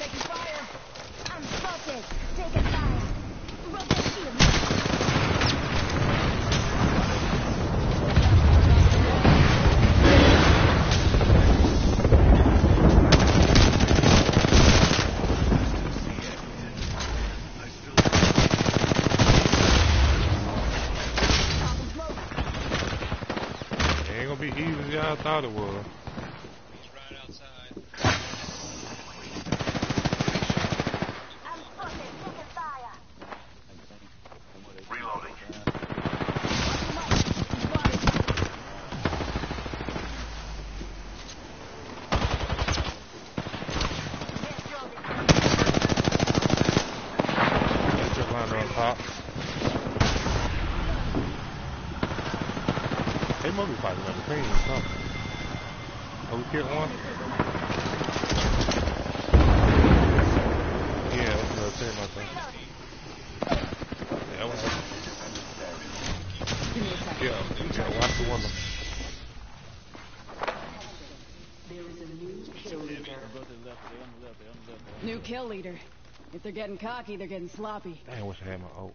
kill leader. If they're getting cocky, they're getting sloppy. Dang, I wish I had my oak.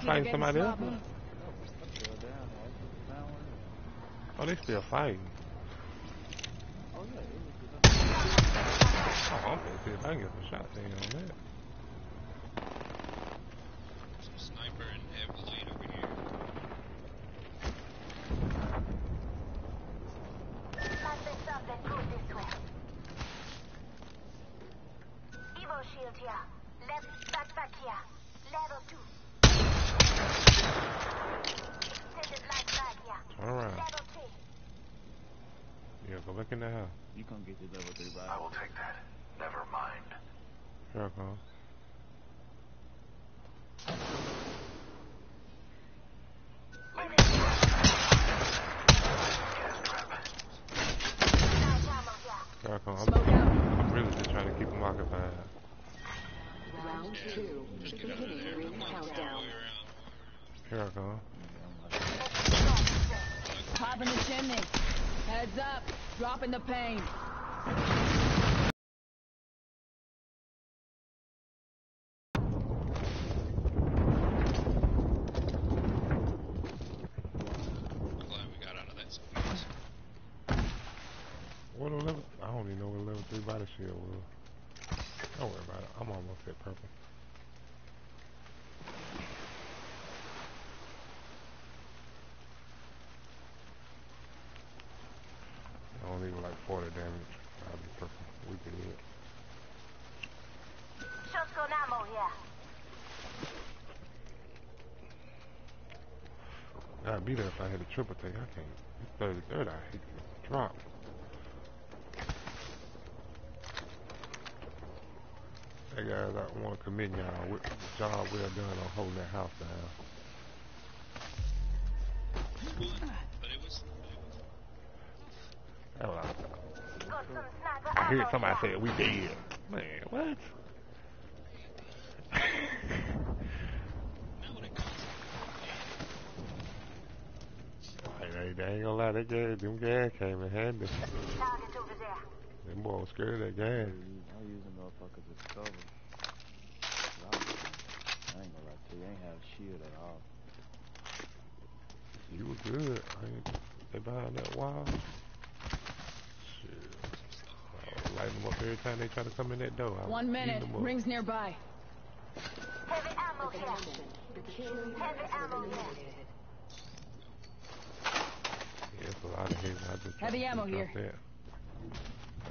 find somebody else. Oh, they still fighting. Oh, I'm gonna see if I can get some shots in. two is beginning ring countdown. Here I go. Popping the chimney. Heads up. Dropping the paint. triple take. I can't. It's 33rd. I hate to drop. Hey guys, I want to commend y'all. Job well done on holding that house down. But it was. I, I hear somebody say we dead. Man, what? Hey, ain't gonna lie, that gas, them gas came in handy. Target's over there. Them boys scared of that gas. I'm using motherfuckers as cover. I ain't gonna lie to you, I ain't have a shield at all. You were good. I ain't, they behind that wall. Shit. I'll light them up every time they try to come in that door. I'll One minute. them up. Rings nearby. Heavy ammo here. Heavy ammo here. Yeah, it's a lot of heavy. I just Heavy ammo here. That.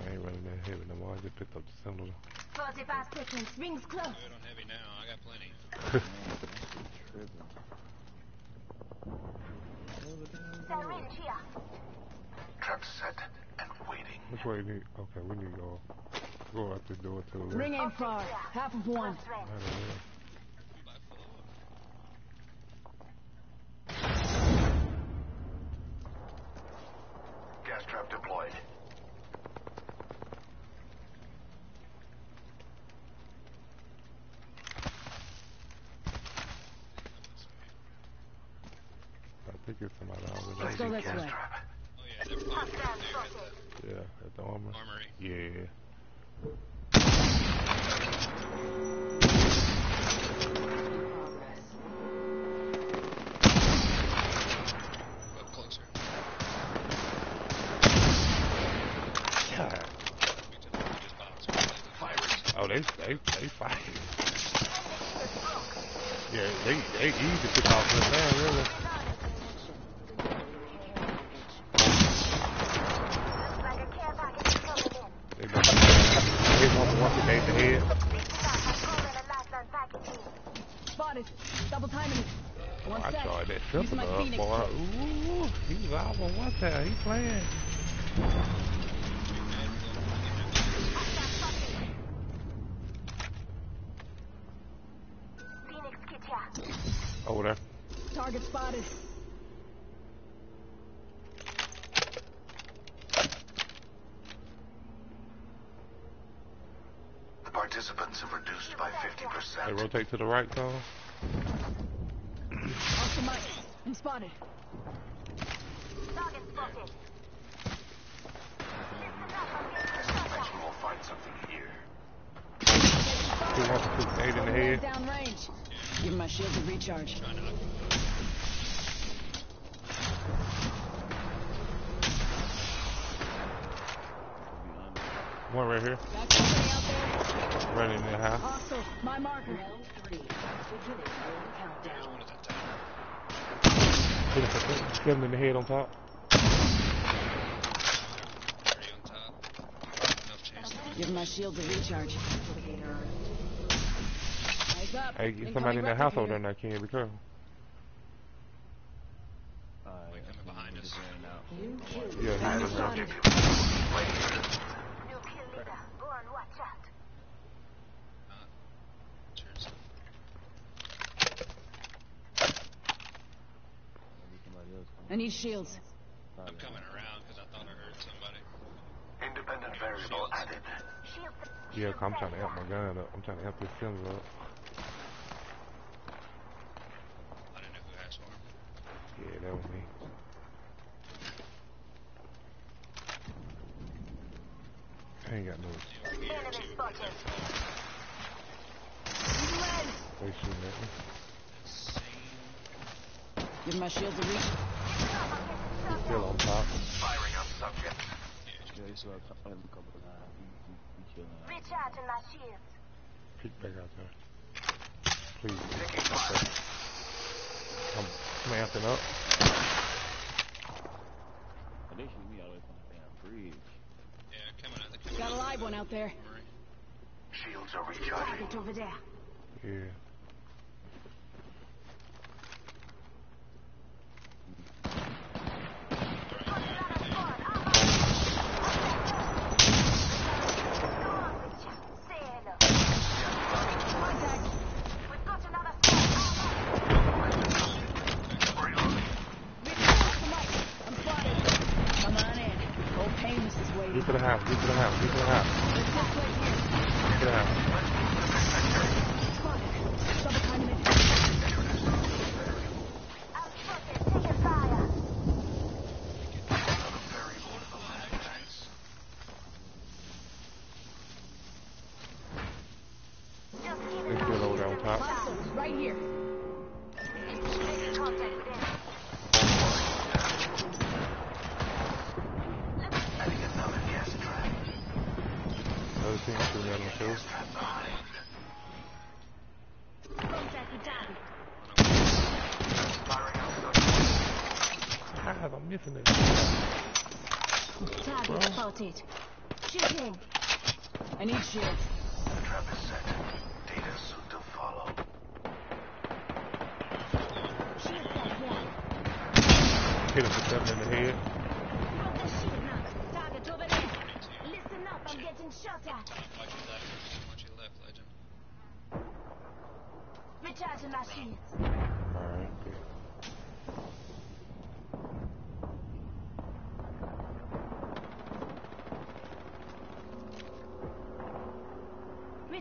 I ain't running that heavy no more. I just picked up the Sentinel. 45 seconds. Rings close. Good on heavy now. I got plenty. Syringe here. Trap set and waiting. Which way you need? Okay, we need to go. Go out this door to the left. Ring ain't far. Half of one. Trap deployed. I think it's somebody over Let's go there. this way. Oh yeah, they're flying right there at the Yeah, at the armor. armory. Yeah. Up closer. God. We took the biggest box. We played the fires. Oh, they they they fight. Yeah, they they easy to pick off this man, really. Looks like a care package is coming in. They got they want to once a day to head. Listen up, I'm calling a lifeline package in. Spotted. Double timing it. One I sec. saw that Use simple my up, Phoenix boy. kit. Ooh, he was out on one time. He playing. Phoenix kit here. Over there. Target spotted. The participants have reduced by 50%. They rotate to the right, Carl. Off the mic. I'm spotted. Target spotted. Next we will find something here. Two wants to shoot eight in the head. Down range. Give my shield a recharge. One right here. Got company out there. Running in the house. Hostile. My marker. Round three. Beginning countdown. one at that time. Hit him, in the head on top. Three on top. Enough chance to Give my shield a recharge. Hey, get Incoming somebody in that house over there replicator. now, Ken. Be careful. Alright, coming behind us. You killed Yeah, Enemy he's in there. spotted. New kill leader. Go and watch out. Turns. maybe somebody else I need shields. I'm coming around because I thought I heard somebody. Independent variable shields. added. Shield. Yeah, 'cause I'm trying to amp my gun up. I'm trying to amp this Sentinel up. I didn't know who asked for. Yeah, that was me. I ain't got no. Enemy spotted. They shooting at me. Give my shield a reach. He's still on top. Firing on subject. Yeah, he saw him a couple of times. He, he, he chilling out. Recharging my shield. Peek back out there. Please. Taking fire. I'm, I'm amping up. And they shoot me all the way from the damn bridge. Yeah, coming out. They're coming Got a live one out there. Shields are recharging. Target over there. Yeah.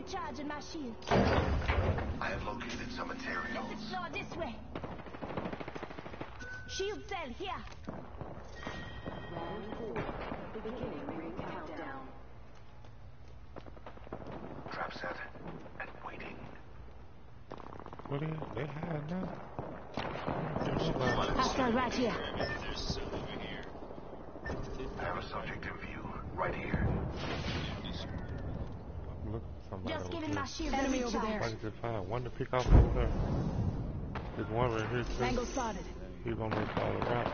Recharging my shields. I have located some materials. Let's explore this way. Shield cell here. Round four. Beginning ring countdown. Trap set and waiting. What is they hiding now? Nobody. Hostile right here. There's some over here. I have a subject in view right here. Look for somebody Just over giving my shield a Enemy over recharge. there. I just find one to pick off over there. There's one right here too. Angle spotted. He's gonna make all the route.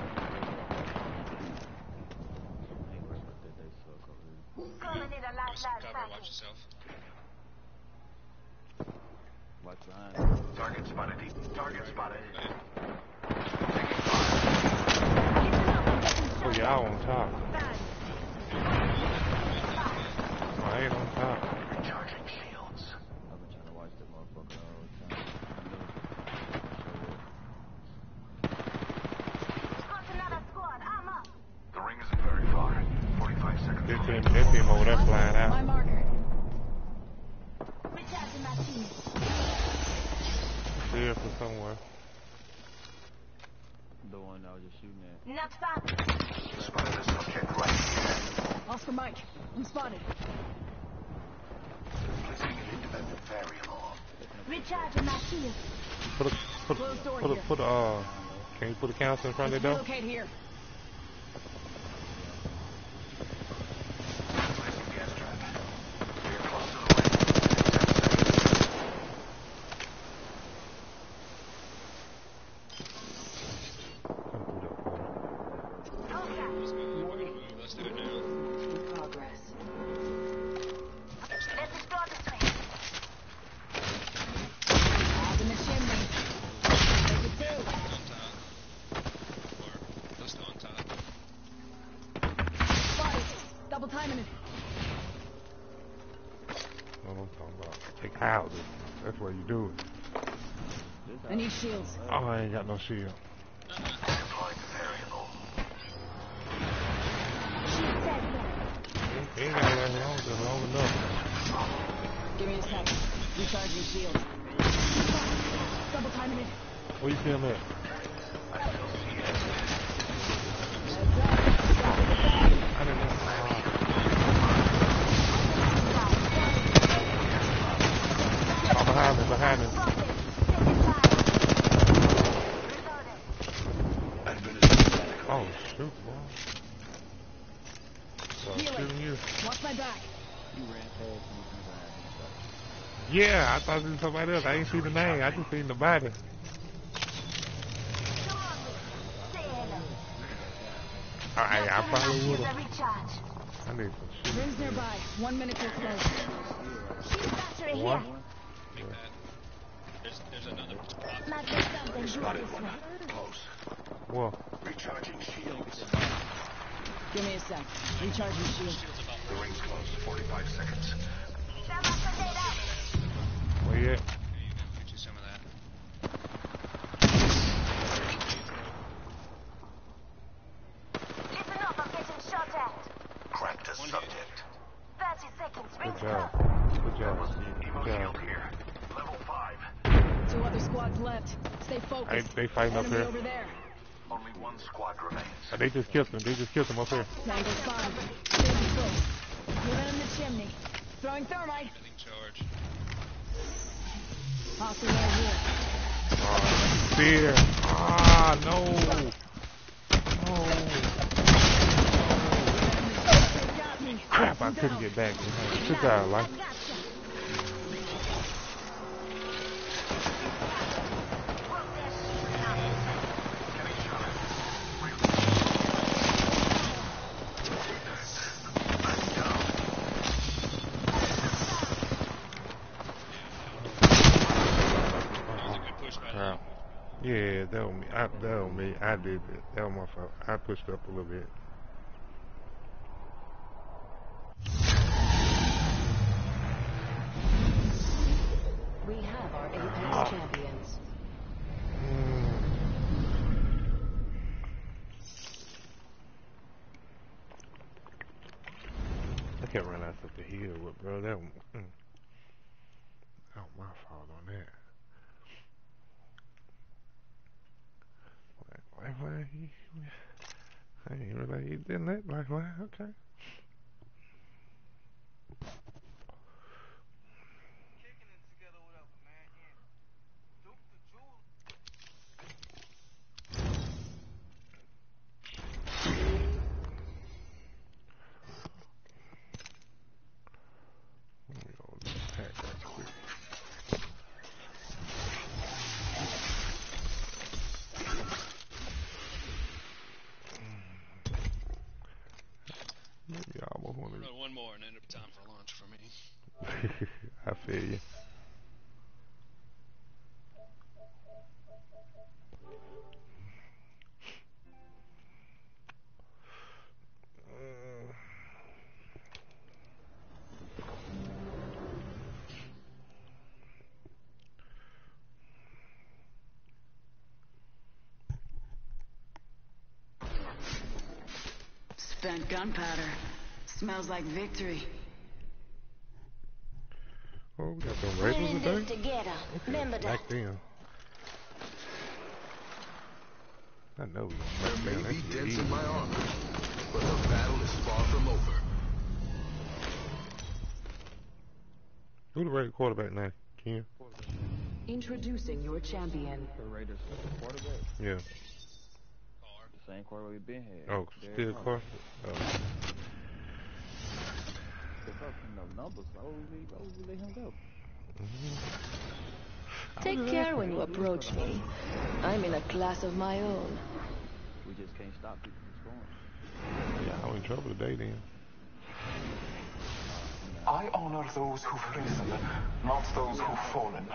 Gonna need a Watch some lifeline cover. package. Watch yourself. Watch behind. Target spotted. Target spotted. Listen up, I'm getting Oh shot on top. at. Oh, I ain't on top. Recharging shields. I've been trying to watch that motherfucker the whole time. Got another squad. I'm up. The ring isn't very far. 45 seconds. This team, remaining. this team over there flying My out. marker. Recharging my shields. There for somewhere. The one I was just shooting at. Not far. Spotted a subject right here. Oscar Mike. I'm spotted. Placing an independent variable. Recharging my shields. Put a put Closed door a put a here. put a uh can you put a council in front of the door? Here. Placing gas trap. We are close to the ring. 10 seconds. Come through that corner. Let's move. We're gonna move. Let's do it now. Progress. Let's explore this way. Eyes in the chimney. Take it two. On top. Or close to on top. Spotted. Double timing it. What I'm talking about. Take houses. That's what you do it. I need shields. Oh, I ain't got no shield. Deploying variable. Shield cell here. He ain't got that long, just long enough. Give me a sec. Recharging shield. Double timing it. Where you see him at? I didn't know. Uh, oh, behind me, behind me. Spotted. Taking fire. Reloading. Administering medical Oh, aid. shoot, boy. So, Healing. shooting you. Watch my back. You ran past me from behind. Yeah, I thought it was somebody else. I ain't seen the name. I just seen the body. Come on. Say hello. Alright, I probably Shield would a have. I need some shit. Rings nearby. One minute to close. Shield battery here. Make that. There's there's another spot. Might be Spotted one. Close. Well, Recharging shields. Give me a sec. Recharging shield. Shield's The ring's close. 45 seconds. Thermal grenade out. where you at? Here you go. Get you some of that. Listen up, I'm getting shot at. Cracked a subject. 30 seconds. Good Rings job. close. Good job. Evo Good shield job. here. Level 5. Two other squads left. Stay Hey, focused. they fighting up here. there. Only one squad remains. Oh, they just killed him. They just killed him up here. Tango spotted. Moving in the chimney. Throwing thermite. Getting charged. Hostile right here. Oh, fear. Ah, no. No. They. Crap, I couldn't get back. Good job, life. That was a good push by them. Crap. Yeah, that was me. I, that was me. I did it. That was my fault. I pushed up a little bit. We have our Apex champions. I kept running out up the hill, with, bro. That was, mm. that was my fault on that. Lifeline, he, I didn't realize he didn't let lifeline. Okay. Let me go attack right quick. Maybe I almost want Run one more and end up time for lunch for me. I feel you. Spent gunpowder. Smells like victory. Oh, we got some We're razors in this today? together. Remember that. Back then. I know we There gonna may back be down. That's dents easy. in my armor, but the battle is far from over. Who the right quarterback now? Ken? Introducing your champion. The Raiders quarterback. Yeah. The same quarterback we've been had. Oh, Derek still Carr. Carr? Oh. If no numbers, why would we, why would we let him go? Take care when you approach me. I'm in a class of my own. We just can't stop people from scoring. Yeah, I'm in trouble today then. I honor those who've risen, not those who've fallen.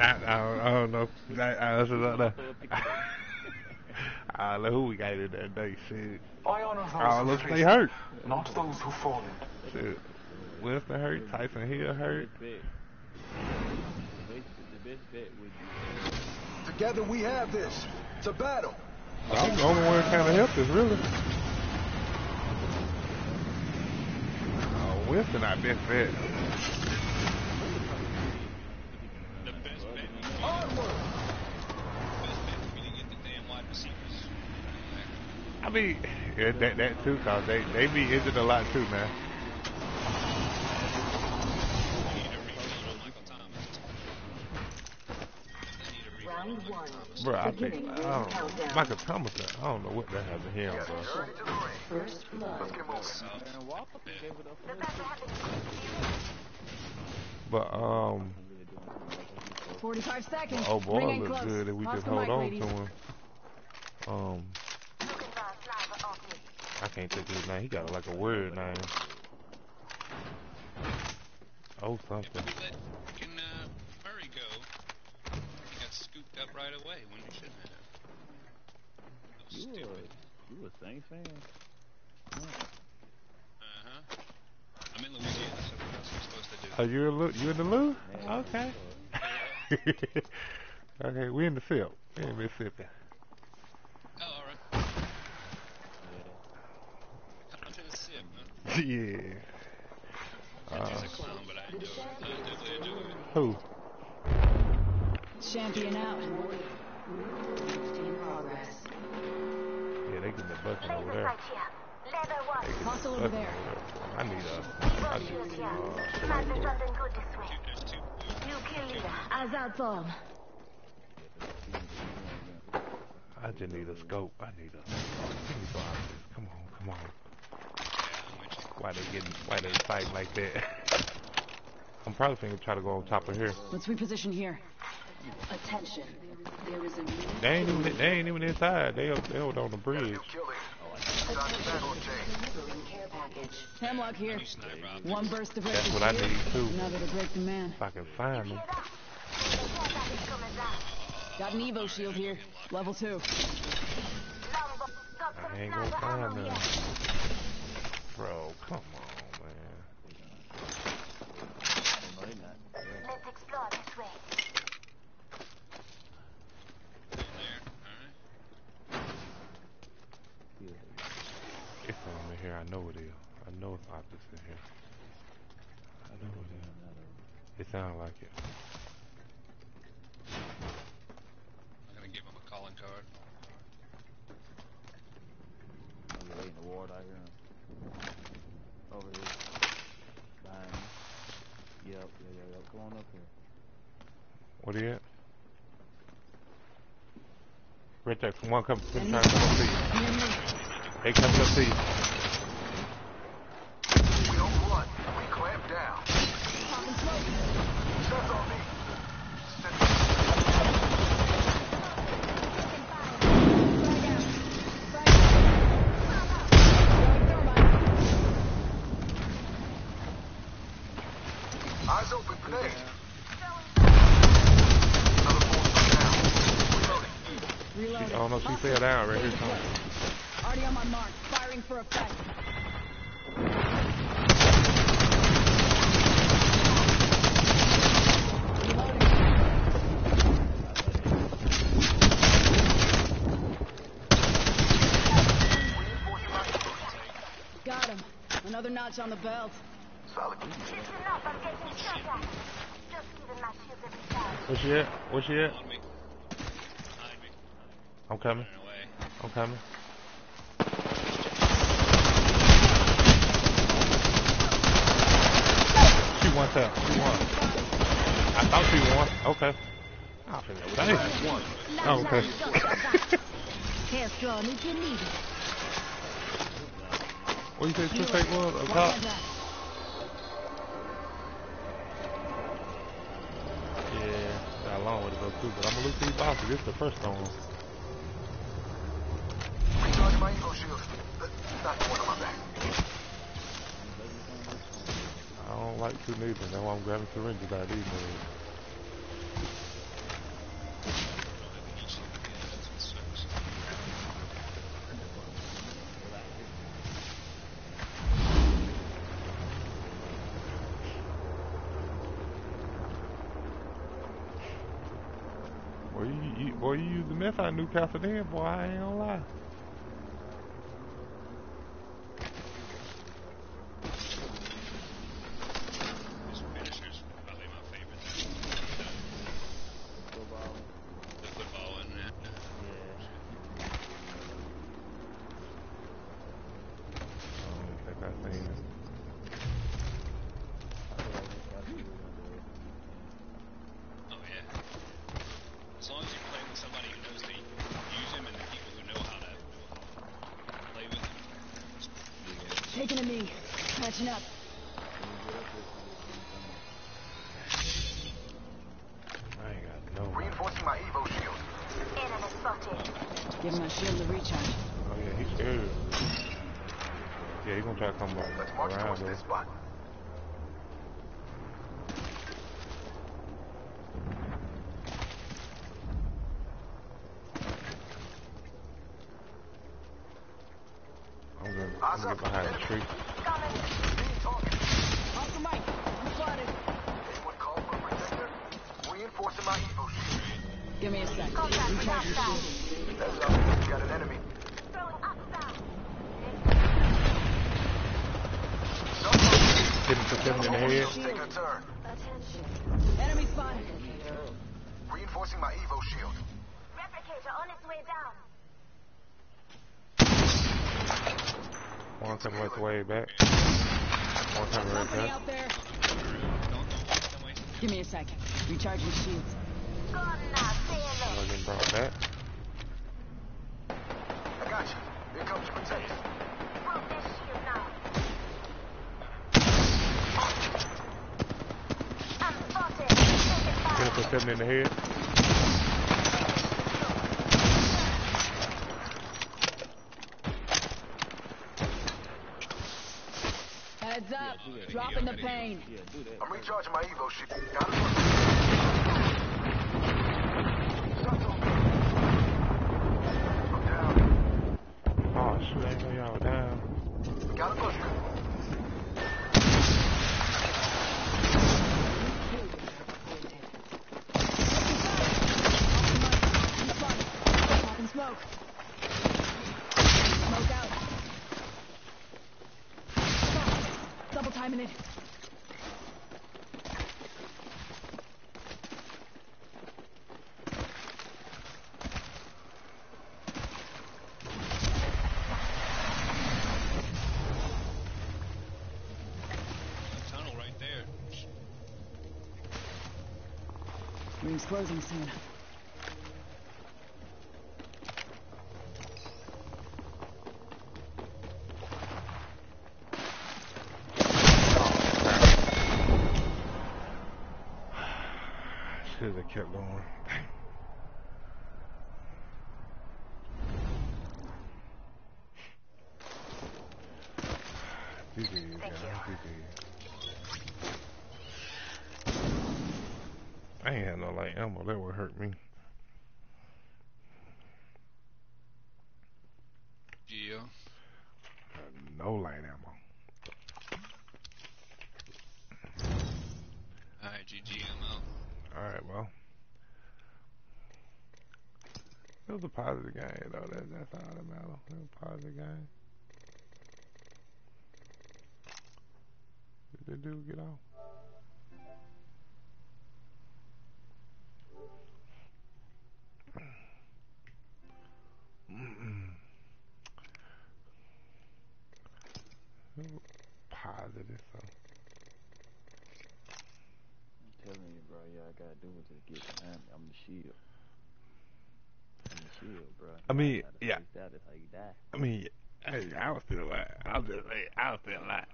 I, I, don't, I don't know. I, I, that's another. I don't know who we got in that day. Shit. I honor those Oh, who've risen, hurt. not those who've fallen. Shit. Winston hurt. Taysom Hill hurt. Best bet. The best, the best bet would be Together we have this. It's a battle. I'm the only one that kind of helped us, really. Oh, Winston, I best bet. The best bet would be, best bet would be to get the damn wide receivers. I mean, yeah, that that too, cause they they be injured a lot too, man. They need a rebuild on Michael Thomas. They need a rebuild on Round Michael one. Thomas. Bro, I think Beginning I don't know. Michael Thomas, I don't know what that has to him, bro. First blood. Aaron Walker gave it up for About to happen. But um, 45 seconds. oh boy, Ring ain't look good if we Toss just hold mic, on ladies. to him. Um, Looking for a sniper off me. I can't think of his name. He got like a word name. Oh, something. We let fucking uh, Murray go. He got scooped up right away when he shouldn't have. You stupid. a, you a Saints fan? Uh-huh. I'm in Louisiana, so what else am I supposed to do? Oh, you in Lou? You in the Lou? Man, Okay. okay, we in the SIP. We in Mississippi. Oh, alright. Come to SIP, huh? yeah. Uh, He's a clown, but I enjoy it. I definitely enjoy it. who? Champion out. In progress. Yeah, they getting the bucket over there. sight here. Level one. They getting the Hostile over there. I need a. I need shield uh, Might something good this way. New kill leader. Azad I just need a scope. I need a. Some. Come on, come on. Why they getting? Why they fighting like that? I'm probably thinking try to go on top of here. Let's reposition here. Attention. There is a They ain't even. They ain't even inside. They they over on the bridge. delivering care package. Hemlock here. One burst to break That's what I need too. Another to break the man. If I can find them. Got an Evo shield here. Level two. I ain't gonna find them. Bro, come on, I know it is. I know it's optics in here. I know it is. It sounds like it. I'm gonna give him a calling card. I'm waiting the ward out here. Over here. Behind me. Yep, yeah, yeah, yeah. Come on up here. What are you at? Right there. Come on, come. Come trying to come up to you. They coming up to you. We don't run. We clamp down. That's on me. Eyes open, grenade. She, I don't know. She fell down right here. Come. Already on my mark. Firing for effect. Got him. Another notch on the belt. Solid. Listen up, I'm getting shot at. Just giving my shield a recharge. Where she at? Where she at? I'm coming. I'm coming. She won tap. She won. I thought she won. Okay. I forgot. Dang. Oh, okay. Can't draw me, you need. What you say? Two take one up top. Yeah, got a long way to go too, but I'm gonna look these bosses. This is the first one. Recharge my Evo shield. Not the one on my back. I don't like to neither. Why I'm grabbing syringes of these. Boy, you, you, boy, you use the meth out of Newcastle then, boy, I ain't gonna lie. One coming right the way back. One coming right Somebody out there. Give me a second. Recharging shields. Gone now. Say getting brought back. I got you. Here comes your protect. Broke their shield now. I'm spotted. Take it back. Hitting for seven in the head. Heads up. Dropping the pain. I'm recharging my Evo shield. Got. Oh shit, I know y'all down. Got a booster. Talking smoke. Smoke out. Double timing it. Tunnel right there. Ring's closing soon. Should have kept going. GG, guys. GG. I ammo. That would hurt me. Yeah. No light ammo. Alright, GG. Alright, well. It was a positive game, though. That, that's all that matters. It was a positive game. Did the dude get off? I mean, yeah. face That is how you die. I mean, hey, I was still alive. I was just saying, I was still alive.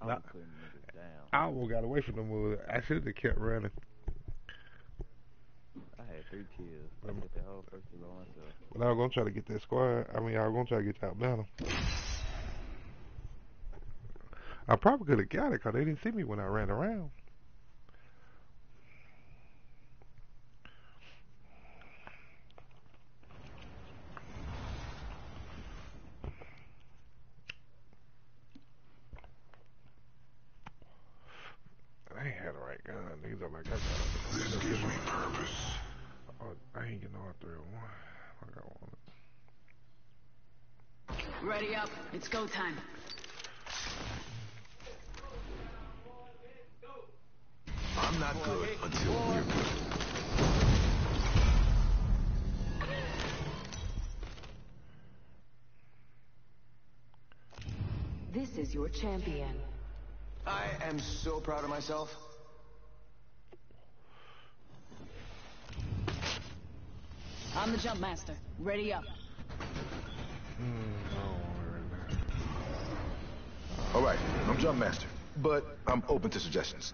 I'm Nah. putting niggas down. I almost got away from the move. I should have kept running. I had three kills. I hit the whole first two by myself. But I was gonna try to get that squad. I mean, I was gonna try to get that battle. I probably could have got it because they didn't see me when I ran around. I ain't had the right gun. These are like I got This gives me purpose. Oh, I ain't getting all three of one. I got one. Ready up. It's go time. I'm not good until we're good. This is your champion. I am so proud of myself. I'm the jump master. Ready up. Hmm, All right, I'm Jump Master, but I'm open to suggestions.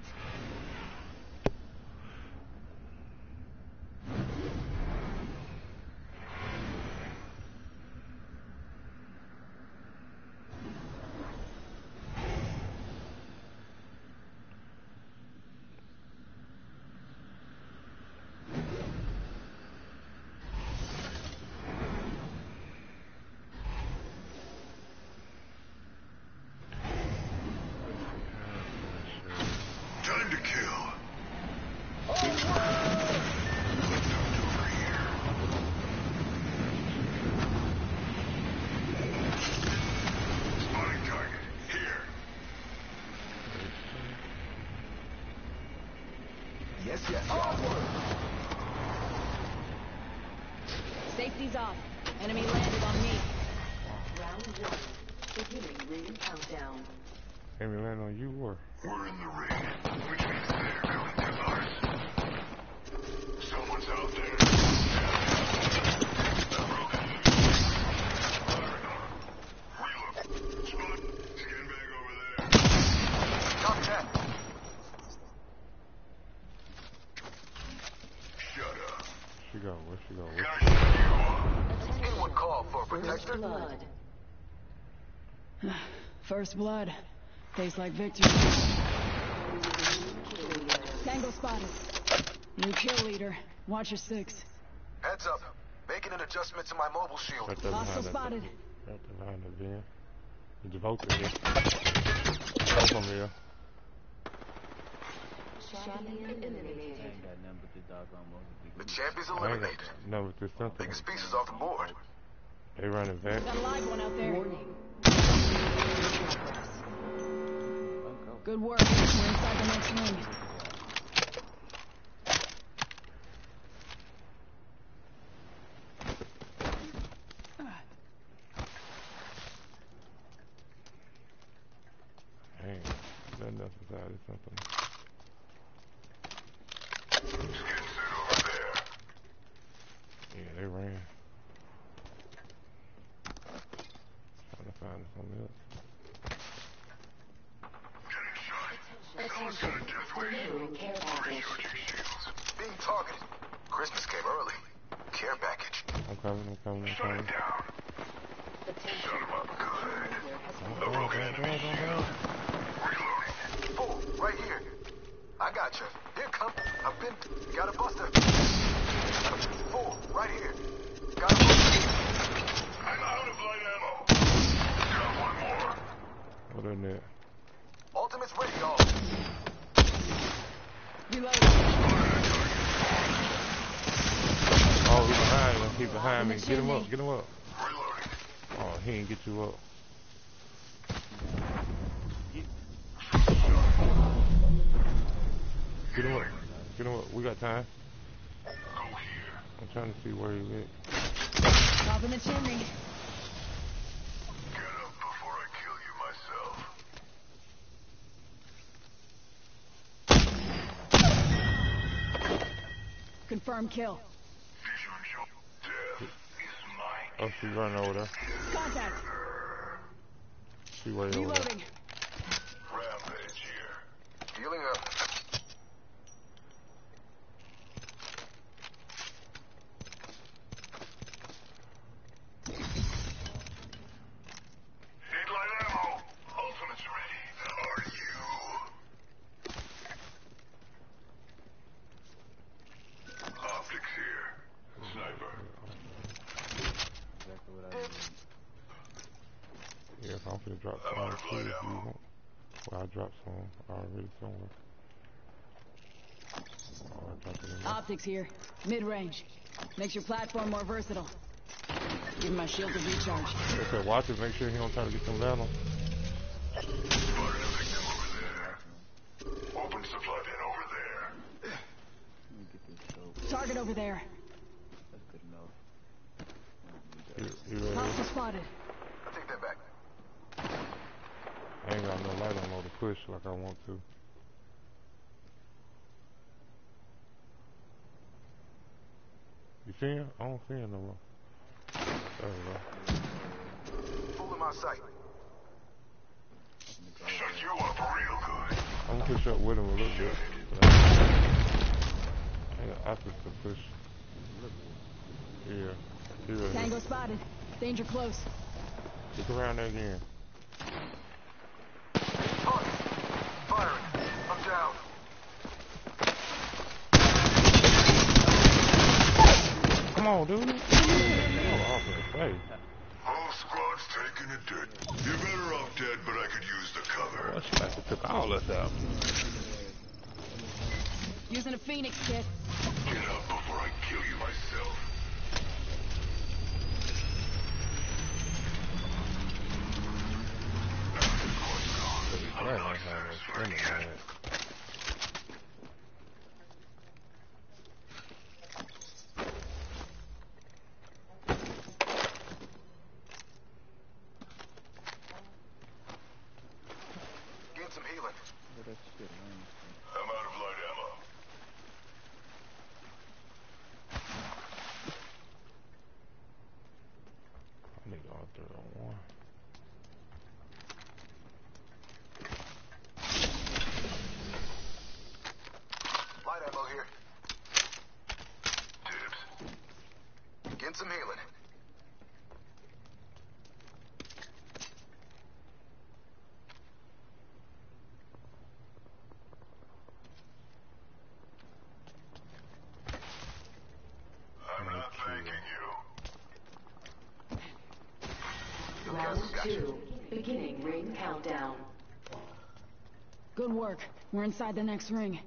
Time to stop. Enemy landed on me. Round one. Beginning ring countdown. Enemy land on you or? We're in the ring, which means they're going to ours. Someone's out there. Copy that. Shut. She go, where she go? Anyone call for a First blood. First blood. Tastes like victory. Tango spotted. New kill leader. Watch your six. Heads up. Making an adjustment to my mobile shield. Right Hostile spotted. Right there behind the van. There's a Volker here. Come from here. Eliminated. I ain't got nothing but this doggone. The champ is eliminated. got nothing with this something. Biggest pieces off the board. They running back. Got a live one out there. Warning. Good work. We're inside the next ring. Dang. Nothing else inside this something. Yeah, they ran. Trying to find something else. Attention. Delivering care package. Being targeted. Christmas came early. Care package. I'm coming, I'm coming, I'm coming. Attention. Don't go, don't go, don't go. Fool, right here. I got you. Here come. I've been. Got a buster. Fool, right here. Got a buster. I'm out of light ammo. Got one more. What in there? Ultimate's ready, y'all. Oh, he's behind me. He's behind me. Get him up, get him up. Oh, he ain't get you up. Get him up. Get him up. We got time. I'm trying to see where he's at. Top in the chimney. Before I kill you myself. Confirm kill. Oh, she's running over there. Contact. She way over there. Reloading. Rampage here. Healing up. Need light ammo. Ultimate's ready. Are you? Optics here. Sniper. Exactly what I need. Yeah, if I'm finna drop some too if you want. Well, I dropped some already somewhere. Oh, I dropped it in there. Optics here. Mid-range. Makes your platform more versatile. Give my shield a recharge. Okay, watch it, make sure he don't try to get them down on. Open supply bin over there. Let me get this scope. Target over there. That's good enough. You, you ready? Hostile spotted. I take that back. I ain't got no light on low to push like I want to. You see him? I don't see him no more. There we go. Full in my sight. Shut you up real good. I'm gonna push up with him a little bit. I I got optics to push. Yeah. He. Tango spotted. Danger close. Look around there again. Target. Firing. I'm down. Come on, dude. Oh, off in the face. Whole squad's taking a dirt. You're better off dead, but I could use the cover. Well, she must have took all us out. Using a Phoenix kit. Get up before I kill you myself. That ain't how it's spinning, man. through the one. Light ammo here. Dibs. Get some healing. I'm not thanking you. Round two. Beginning ring countdown. Good work. We're inside the next ring.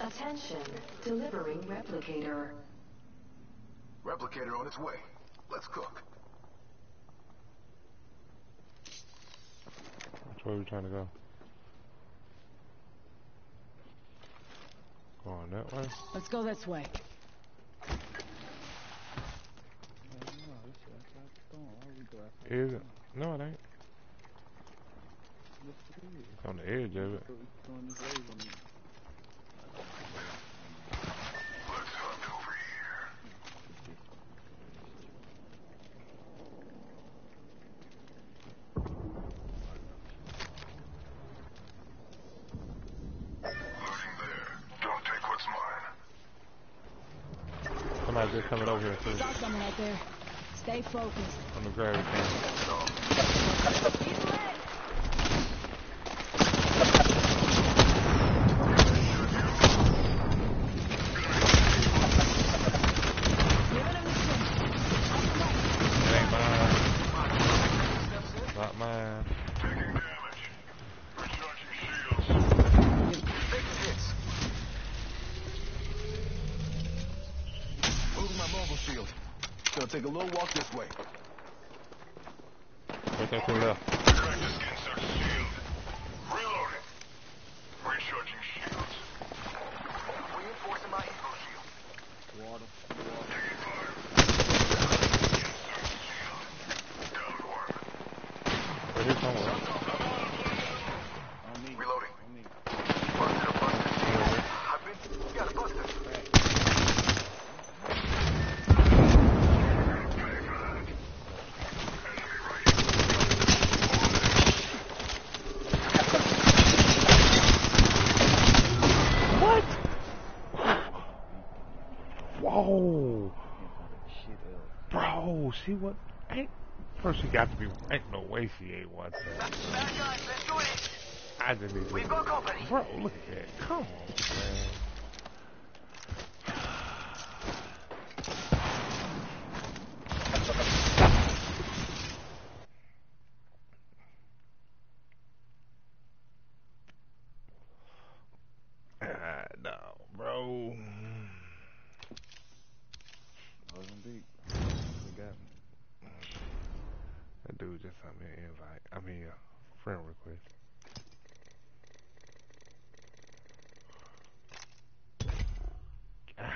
Attention. Delivering replicator. Replicator on its way. Let's cook. Which way are we trying to go? Go on that way? Let's go this way. Is it? No, it ain't. It's on the edge of it. Let's hunt over here. Looting there. Don't take what's mine. Somebody just coming over here too. Saw someone out there. Stay focused. On the gravity can. He's red. Giving him the shit. It ain't mine. Not mine. Taking damage. Recharging shields. Taking hits. Moving my mobile shield. Gonna take a little walk this way. Right there to the left. Crack the skin sucker's shield. Reloading. Recharging shields. Reinforcing my evo shield. Water. Taking fire. Skin sucker's shield. Down one. Right here somewhere. On me. Reloading. On me. Busted a buster. I've been. Got a buster. What? Whoa. Shit up. Bro, she what? Ain't. First, she got to be. Ain't no way she ain't one. Bad guys, let's do it. I didn't even. We've got company. Bro, look at that. Come on, man. Ah, no, bro. Wasn't deep. They got me. That dude just sent me an invite. I mean, a friend request. Golly.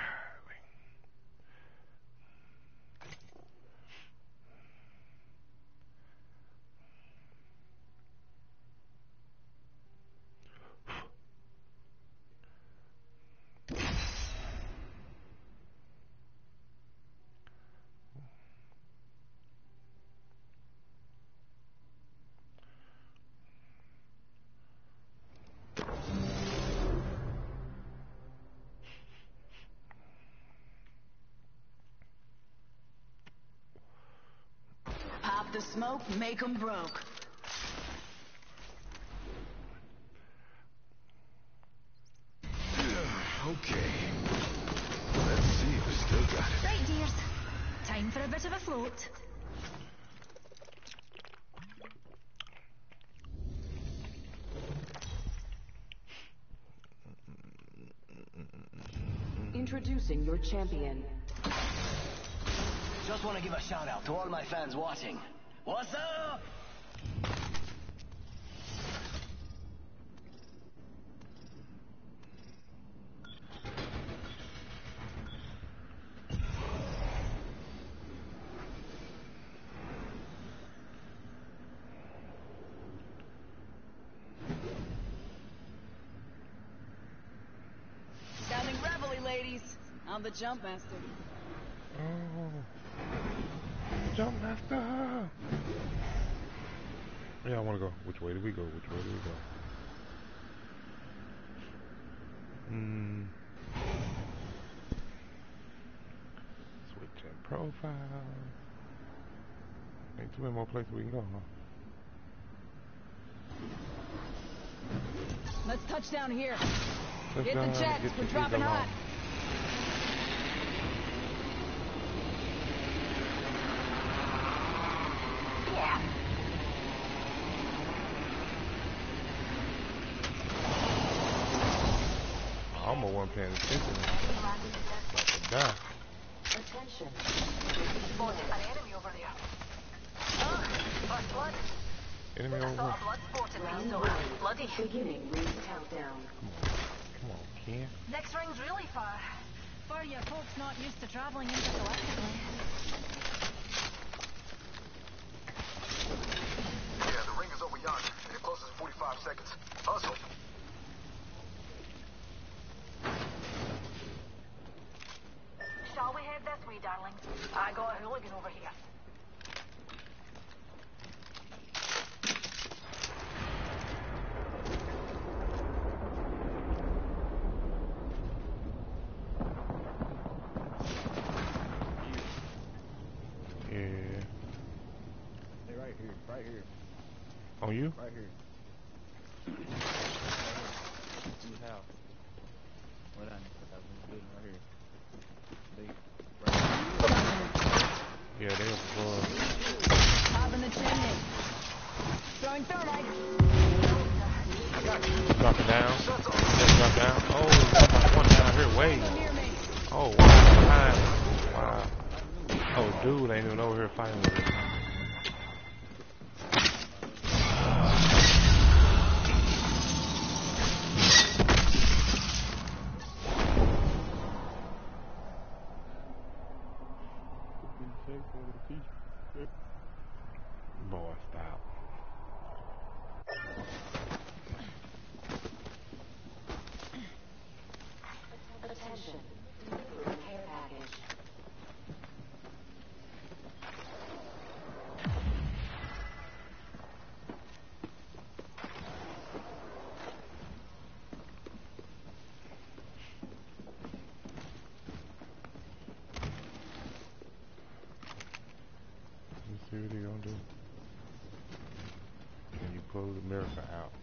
Pop the smoke, make 'em broke. Okay. Let's see if we still got it. Right, dears. Time for a bit of a float. Introducing your champion. Just want to give a shout out to all my fans watching. What's up? Sounding reveille, ladies. I'm the jump master. Oh. Jump master! Yeah, I wanna go. Which way do we go? Which way do we go? Hmm. Switching profile. Ain't too many more places we can go, huh? Let's touch down here. Let's Get go the and jets. We're dropping people hot. on. Yeah. I almost wasn't paying attention. About to die. Attention. Spotted an enemy over there. Ah, first blood. Enemy over. saw blood spot in Round these one. Bloody. Beginning ring countdown. Come on, Ken. Next ring's really far. For you folks not used to traveling intergalactically. Yeah, the ring is over yonder, it closes in 45 seconds. Hustle. Darling? I got a hooligan over here. He gonna do. Can you pull the America out?